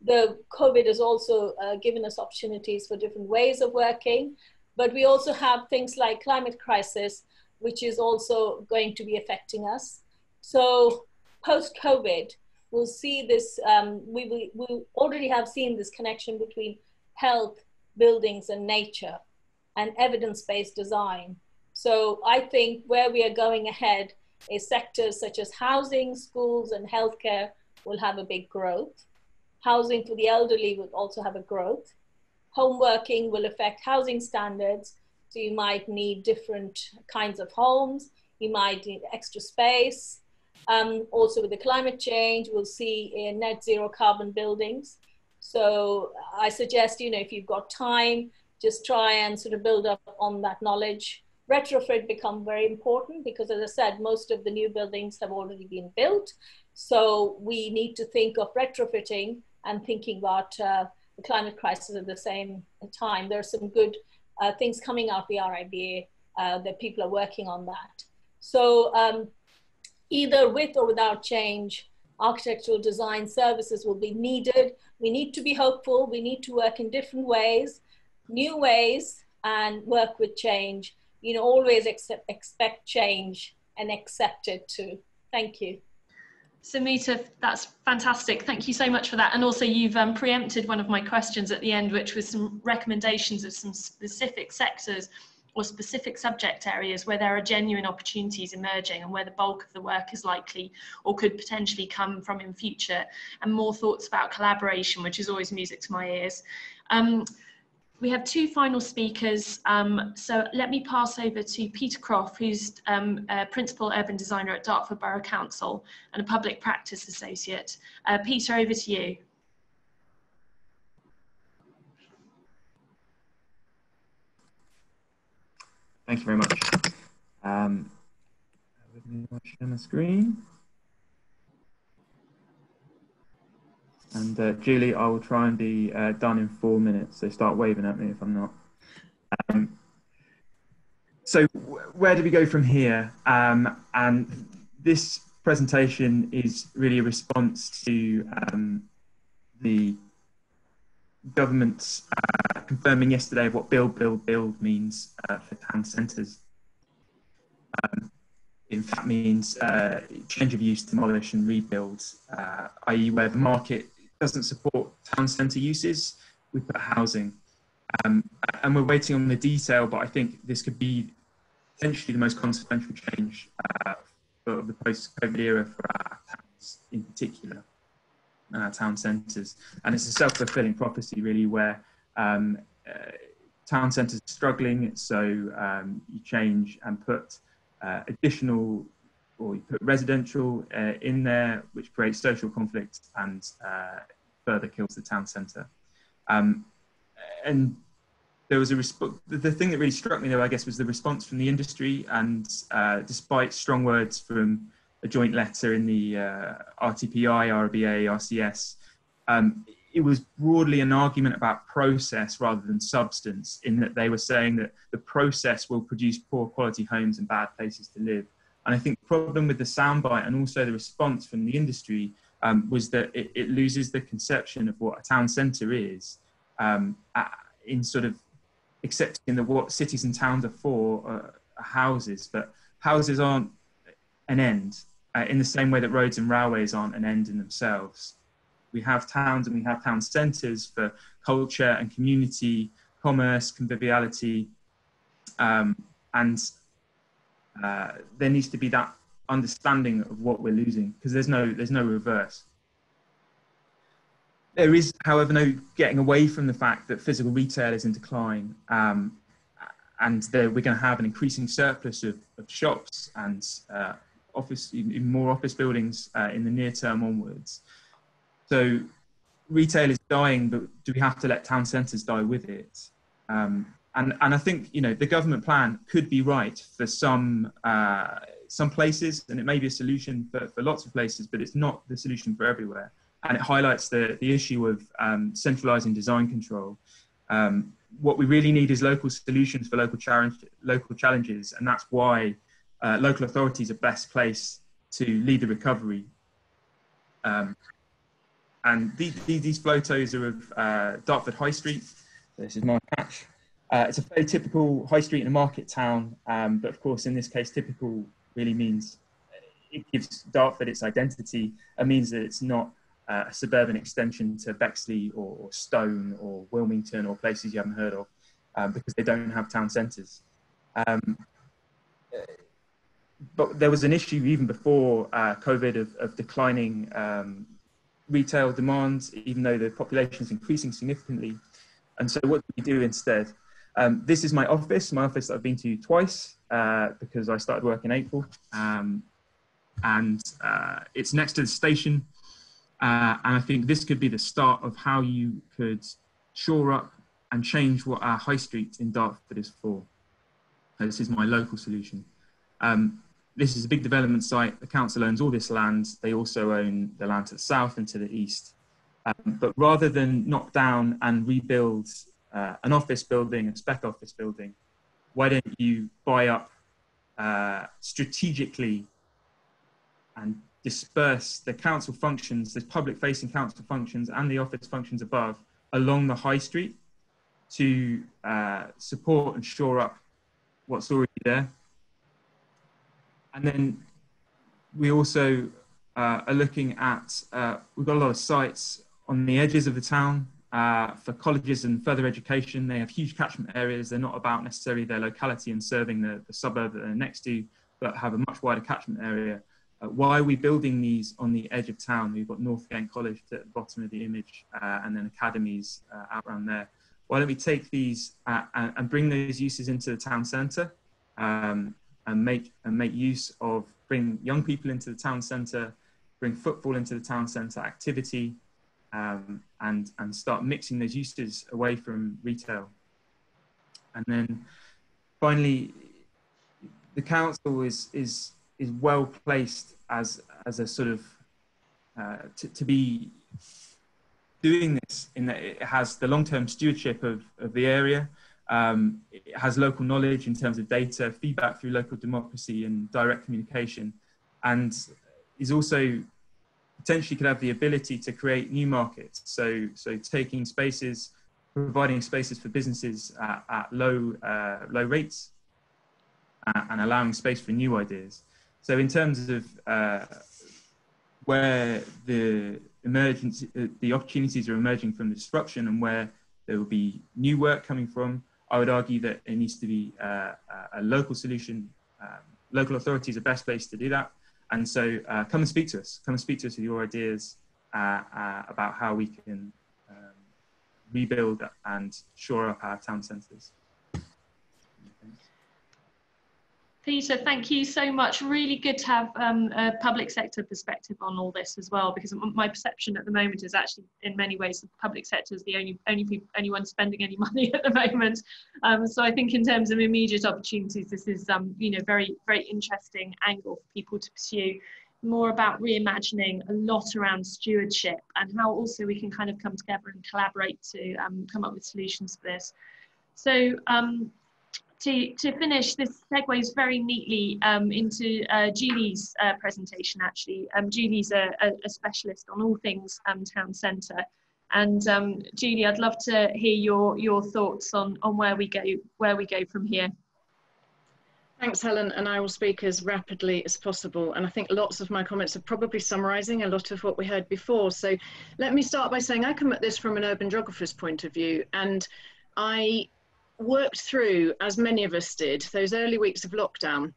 the covid has also uh, given us opportunities for different ways of working but we also have things like climate crisis which is also going to be affecting us. So post covid we'll see this um, we, we, we already have seen this connection between health, buildings, and nature, and evidence based design. So I think where we are going ahead is sectors such as housing, schools, and healthcare will have a big growth. Housing for the elderly will also have a growth. Home working will affect housing standards. So you might need different kinds of homes. You might need extra space. Um, also with the climate change, we'll see net zero carbon buildings. So I suggest, you know, if you've got time, just try and sort of build up on that knowledge. Retrofit become very important because, as I said, most of the new buildings have already been built. So we need to think of retrofitting and thinking about uh, the climate crisis at the same time. There are some good uh, things coming out of the RIBA uh, that people are working on that. So um, either with or without change, architectural design services will be needed. We need to be hopeful. We need to work in different ways, new ways, and work with change. You know, always accept, expect change and accept it too. Thank you. Sumita, that's fantastic. Thank you so much for that. And also, you've um, preempted one of my questions at the end, which was some recommendations of some specific sectors or specific subject areas where there are genuine opportunities emerging and where the bulk of the work is likely or could potentially come from in future, and more thoughts about collaboration, which is always music to my ears. Um, we have two final speakers, um, so let me pass over to Peter Croft, who's um, a Principal Urban Designer at Dartford Borough Council and a Public Practice Associate. Uh, Peter, over to you. Thank you very much. Um, let me share my screen. And uh, Julie, I will try and be uh, done in four minutes. So start waving at me if I'm not. Um, so where do we go from here? Um, and this presentation is really a response to um, the government's uh, confirming yesterday what build, build, build means uh, for town centres. Um, in fact means uh, change of use, demolish and rebuild, uh, i.e. where the market doesn't support town centre uses, we put housing. Um, and we're waiting on the detail, but I think this could be potentially the most consequential change uh, for the post-COVID era for our towns in particular, uh, town centres. And it's a self-fulfilling prophecy really where um, uh, town centres are struggling, so um, you change and put uh, additional or you put residential uh, in there, which creates social conflict and uh, further kills the town centre. Um, and there was a resp- the thing that really struck me though, I guess, was the response from the industry. And uh, despite strong words from a joint letter in the uh, RTPI, RIBA, RICS, um, it was broadly an argument about process rather than substance, in that they were saying that the process will produce poor quality homes and bad places to live. And I think the problem with the soundbite and also the response from the industry um, was that it, it, loses the conception of what a town centre is um, in sort of accepting that what cities and towns are for uh, are houses, but houses aren't an end uh, in the same way that roads and railways aren't an end in themselves we have towns and we have town centres for culture and community, commerce, conviviality, um, and uh, there needs to be that understanding of what we're losing because there's no there's no reverse. There is, however, no getting away from the fact that physical retail is in decline, um, and that we're going to have an increasing surplus of, of shops and uh, office, in more office buildings uh, in the near term onwards. So retail is dying, but do we have to let town centres die with it? Um, and, and I think you know the government plan could be right for some uh, some places, and it may be a solution for, for lots of places, but it's not the solution for everywhere. And it highlights the, the issue of um, centralising design control. Um, what we really need is local solutions for local challenge, local challenges, and that's why uh, local authorities are best placed to lead the recovery. Um, and these, these photos are of uh, Dartford High Street. This is my patch. Uh, it's a very typical high street in a market town, um, but of course, in this case, typical really means it gives Dartford its identity and means that it's not uh, a suburban extension to Bexley or, or, Stone or Wilmington or places you haven't heard of um, because they don't have town centres. Um, but there was an issue even before uh, COVID of, of declining um, retail demand, even though the population is increasing significantly. And so, what do we do instead? Um, this is my office, my office that I've been to twice uh, because I started work in April. Um, and uh, it's next to the station. Uh, and I think this could be the start of how you could shore up and change what our high street in Dartford is for. This is my local solution. Um, this is a big development site. The council owns all this land. They also own the land to the south and to the east. Um, but rather than knock down and rebuild uh, an office building, a spec office building, why don't you buy up uh, strategically and disperse the council functions, the public facing council functions and the office functions above along the high street to uh, support and shore up what's already there and then we also uh, are looking at, uh, we've got a lot of sites on the edges of the town uh, for colleges and further education. They have huge catchment areas. They're not about necessarily their locality and serving the, the suburb that they're next to, but have a much wider catchment area. Uh, why are we building these on the edge of town? We've got North Northgate College at the bottom of the image uh, and then academies uh, out around there. Why don't we take these and, and, bring those uses into the town centre? Um, and make and make use of bring young people into the town centre, bring football into the town centre activity, um, and and start mixing those uses away from retail. And then finally, the council is is is well placed as as a sort of uh, to, to be doing this in that it has the long-term stewardship of, of the area. Um, it has local knowledge in terms of data, feedback through local democracy and direct communication, and is also potentially could have the ability to create new markets. So, so taking spaces, providing spaces for businesses at, at low, uh, low rates uh, and allowing space for new ideas. So in terms of uh, where the emergence, uh, the opportunities are emerging from disruption and where there will be new work coming from, I would argue that it needs to be uh, a local solution. Um, local authorities are best placed to do that. And so uh, come and speak to us. Come and speak to us with your ideas uh, uh, about how we can um, rebuild and shore up our town centres. Peter, thank you so much. Really good to have um, a public sector perspective on all this as well, because my perception at the moment is actually, in many ways, the public sector is the only only people, anyone spending any money at the moment. Um, so I think in terms of immediate opportunities, this is um, you know very very interesting angle for people to pursue. More about reimagining a lot around stewardship and how also we can kind of come together and collaborate to um, come up with solutions for this. So um, to, to finish, this segues very neatly um, into uh, Julie's uh, presentation, actually. Um, Julie's a, a, a, specialist on all things um, town centre. And um, Julie, I'd love to hear your, your thoughts on, on where, we go, where we go from here. Thanks, Helen, and I will speak as rapidly as possible. And I think lots of my comments are probably summarising a lot of what we heard before. So let me start by saying I come at this from an urban geographer's point of view. And I worked through, as many of us did, those early weeks of lockdown,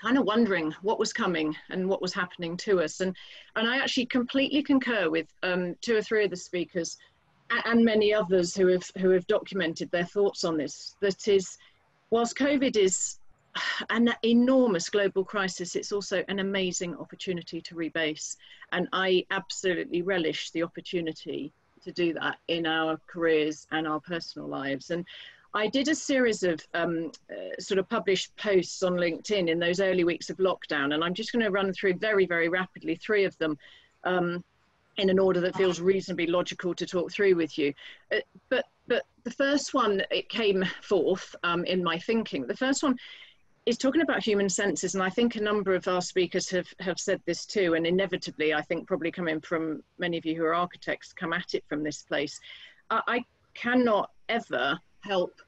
kind of wondering what was coming and what was happening to us. And, and I actually completely concur with um, two or three of the speakers and many others who have, who have documented their thoughts on this. That is, whilst COVID is an enormous global crisis, it's also an amazing opportunity to rebase. And I absolutely relish the opportunity to do that in our careers and our personal lives. And I did a series of um, uh, sort of published posts on LinkedIn in those early weeks of lockdown, and I'm just going to run through very, very rapidly three of them um, in an order that feels reasonably logical to talk through with you. Uh, but, but the first one, it came forth um, in my thinking. The first one is talking about human senses, and I think a number of our speakers have, have said this too, and inevitably, I think probably coming from many of you who are architects, come at it from this place. I, I cannot ever help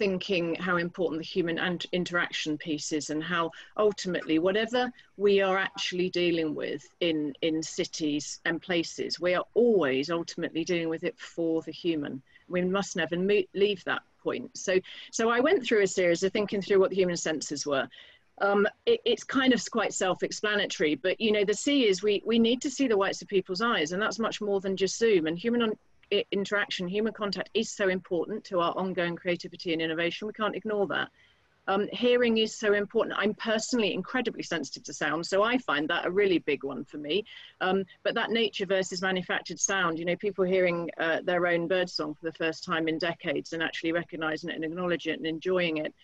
thinking how important the human and interaction piece is and how ultimately whatever we are actually dealing with in in cities and places we are always ultimately dealing with it for the human. We must never leave that point. So so i went through a series of thinking through what the human senses were. Um, it, it's kind of quite self-explanatory, but you know the C is we we need to see the whites of people's eyes, and that's much more than just Zoom. And human interaction, human contact is so important to our ongoing creativity and innovation. We can't ignore that. Um, hearing is so important. I'm personally incredibly sensitive to sound, so I find that a really big one for me. Um, but that nature versus manufactured sound, you know, people hearing uh, their own birdsong for the first time in decades and actually recognizing it and acknowledging it and enjoying it.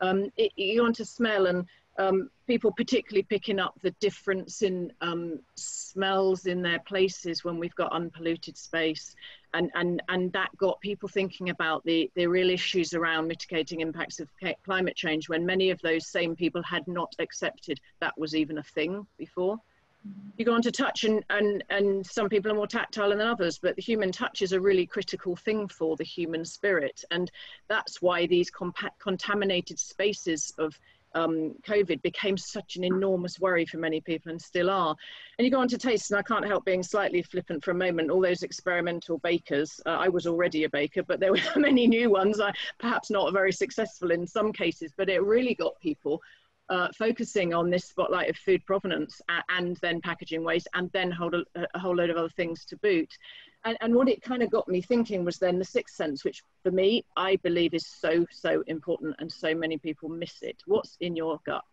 Um, it you want to smell and um, people particularly picking up the difference in um, smells in their places when we've got unpolluted space and, and, and that got people thinking about the, the real issues around mitigating impacts of climate change when many of those same people had not accepted that was even a thing before. You go on to touch, and, and, and some people are more tactile than others, but the human touch is a really critical thing for the human spirit. And that's why these contaminated spaces of um, COVID became such an enormous worry for many people and still are. And you go on to taste, and I can't help being slightly flippant for a moment. All those experimental bakers, uh, I was already a baker, but there were many new ones, I, perhaps not very successful in some cases, but it really got people uh, focusing on this spotlight of food provenance and, and then packaging waste and then a, whole load of other things to boot. And, and what it kind of got me thinking was then the sixth sense, which for me, I believe is so, so important and so many people miss it. What's in your gut?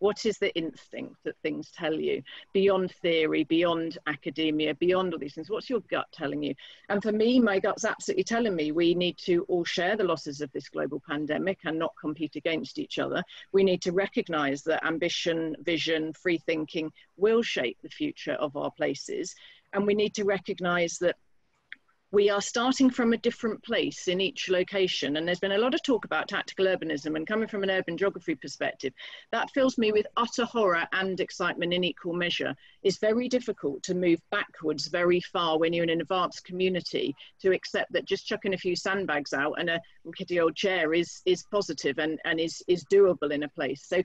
What is the instinct that things tell you beyond theory, beyond academia, beyond all these things? What's your gut telling you? And for me, my gut's absolutely telling me we need to all share the losses of this global pandemic and not compete against each other. We need to recognize that ambition, vision, free thinking will shape the future of our places. And we need to recognize that we are starting from a different place in each location. And there's been a lot of talk about tactical urbanism and coming from an urban geography perspective, that fills me with utter horror and excitement in equal measure. It's very difficult to move backwards very far when you're in an advanced community to accept that just chucking a few sandbags out and a kitty old chair is, is positive and, and is, is doable in a place. So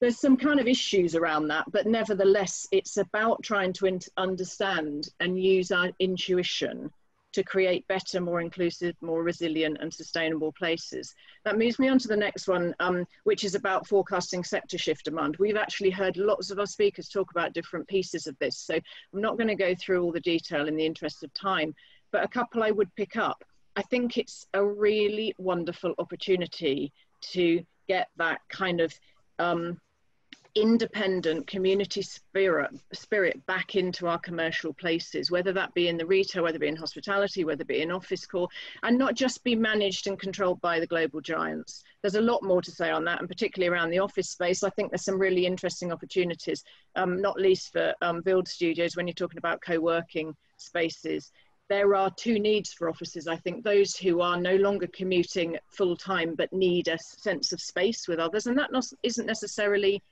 there's some kind of issues around that, but nevertheless, it's about trying to understand and use our intuition to create better, more inclusive, more resilient and sustainable places. That moves me on to the next one, um, which is about forecasting sector shift demand. We've actually heard lots of our speakers talk about different pieces of this, so I'm not going to go through all the detail in the interest of time, but a couple I would pick up. I think it's a really wonderful opportunity to get that kind of um, independent community spirit spirit back into our commercial places whether that be in the retail whether it be in hospitality whether it be in office core and not just be managed and controlled by the global giants. There's a lot more to say on that and particularly around the office space. I think there's some really interesting opportunities um, not least for um, build studios when you're talking about co-working spaces. There are two needs for offices. I think. Those who are no longer commuting full time but need a sense of space with others, and that not, isn't necessarily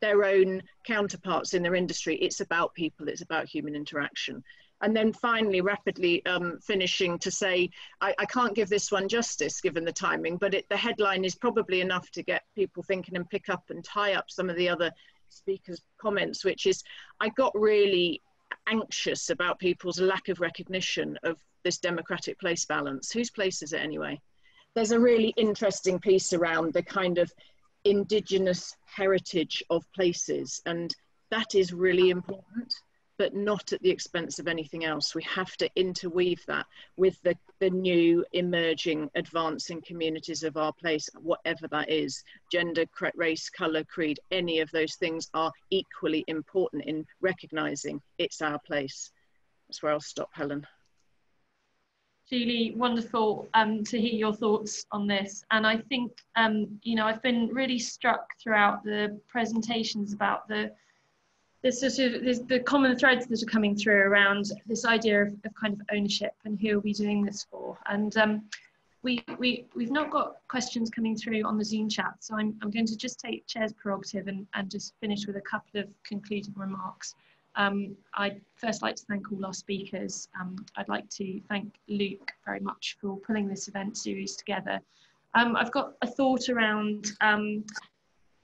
their own counterparts in their industry. It's about people, it's about human interaction. And then finally, rapidly um, finishing to say, I, I, can't give this one justice given the timing, but it, the headline is probably enough to get people thinking and pick up and tie up some of the other speakers' comments, which is I got really anxious about people's lack of recognition of this democratic place balance. Whose place is it anyway? There's a really interesting piece around the kind of indigenous heritage of places and that is really important but not at the expense of anything else. We have to interweave that with the, the new emerging advancing communities of our place whatever that is. Gender race color creed any of those things are equally important in recognizing it's our place. That's where i'll stop helen Julie, wonderful um, to hear your thoughts on this. And I think, um, you know, I've been really struck throughout the presentations about the the sort of the common threads that are coming through around this idea of, of kind of ownership and who are we doing this for. And um, we, we, we've not got questions coming through on the Zoom chat, so I'm, I'm going to just take chair's prerogative and, and just finish with a couple of concluding remarks. Um, I'd first like to thank all our speakers. Um, I'd like to thank Luke very much for pulling this event series together. Um, I've got a thought around, um,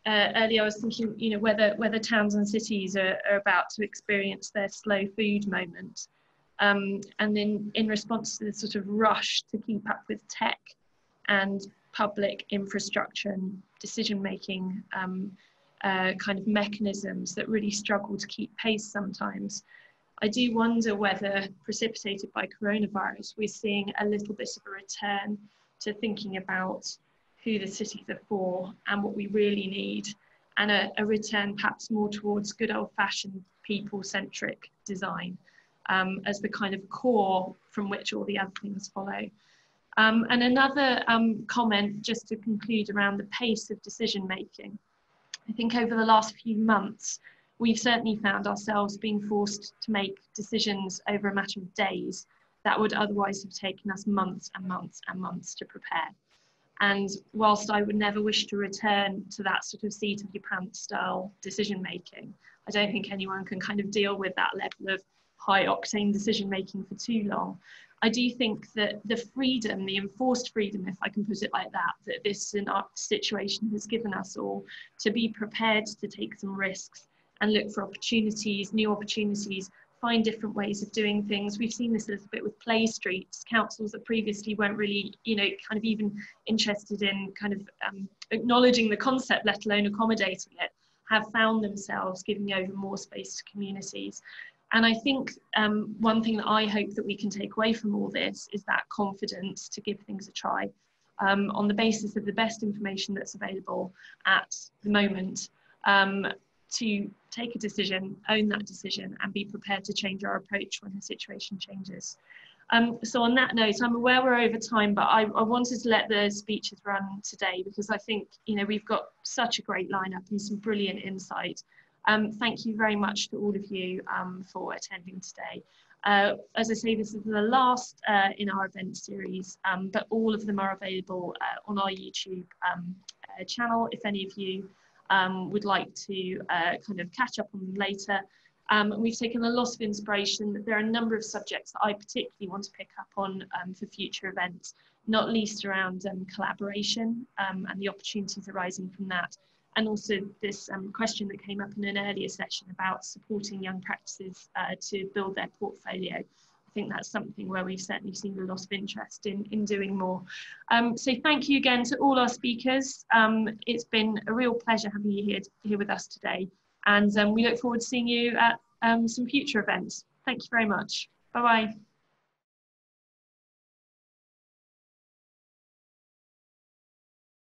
uh, earlier I was thinking, you know, whether, whether towns and cities are, are about to experience their slow food moment. Um, and then in response to the sort of rush to keep up with tech and public infrastructure and decision making um, uh, kind of mechanisms that really struggle to keep pace sometimes. I do wonder whether, precipitated by coronavirus, we're seeing a little bit of a return to thinking about who the cities are for and what we really need, and a, a return perhaps more towards good old fashioned people centric design um, as the kind of core from which all the other things follow. Um, and another um, comment, just to conclude, around the pace of decision making. I think over the last few months, we've certainly found ourselves being forced to make decisions over a matter of days that would otherwise have taken us months and months and months to prepare. And whilst I would never wish to return to that sort of seat of your pants style decision making, I don't think anyone can kind of deal with that level of high octane decision making for too long. I do think that the freedom, the enforced freedom, if I can put it like that, that this situation has given us all to be prepared to take some risks and look for opportunities, new opportunities, find different ways of doing things. We've seen this a little bit with play streets, councils that previously weren't really, you know, kind of even interested in kind of um, acknowledging the concept, let alone accommodating it, have found themselves giving over more space to communities. And I think um, one thing that I hope that we can take away from all this is that confidence to give things a try um, on the basis of the best information that's available at the moment um, to take a decision, own that decision, and be prepared to change our approach when the situation changes. Um, so on that note, I'm aware we're over time, but I, I, wanted to let the speeches run today because I think you know we've got such a great lineup and some brilliant insight. Um, thank you very much to all of you um, for attending today. Uh, as I say, this is the last uh, in our event series, um, but all of them are available uh, on our YouTube um, uh, channel if any of you um, would like to uh, kind of catch up on them later. Um, we've taken a lot of inspiration. There are a number of subjects that I particularly want to pick up on for future events, not least around collaboration and the opportunities arising from that. And also this um, question that came up in an earlier session about supporting young practices uh, to build their portfolio. I think that's something where we've certainly seen a lot of interest in, in doing more. Um, so thank you again to all our speakers. it's been a real pleasure having you here, here with us today. And um, we look forward to seeing you at um, some future events. Thank you very much. Bye bye.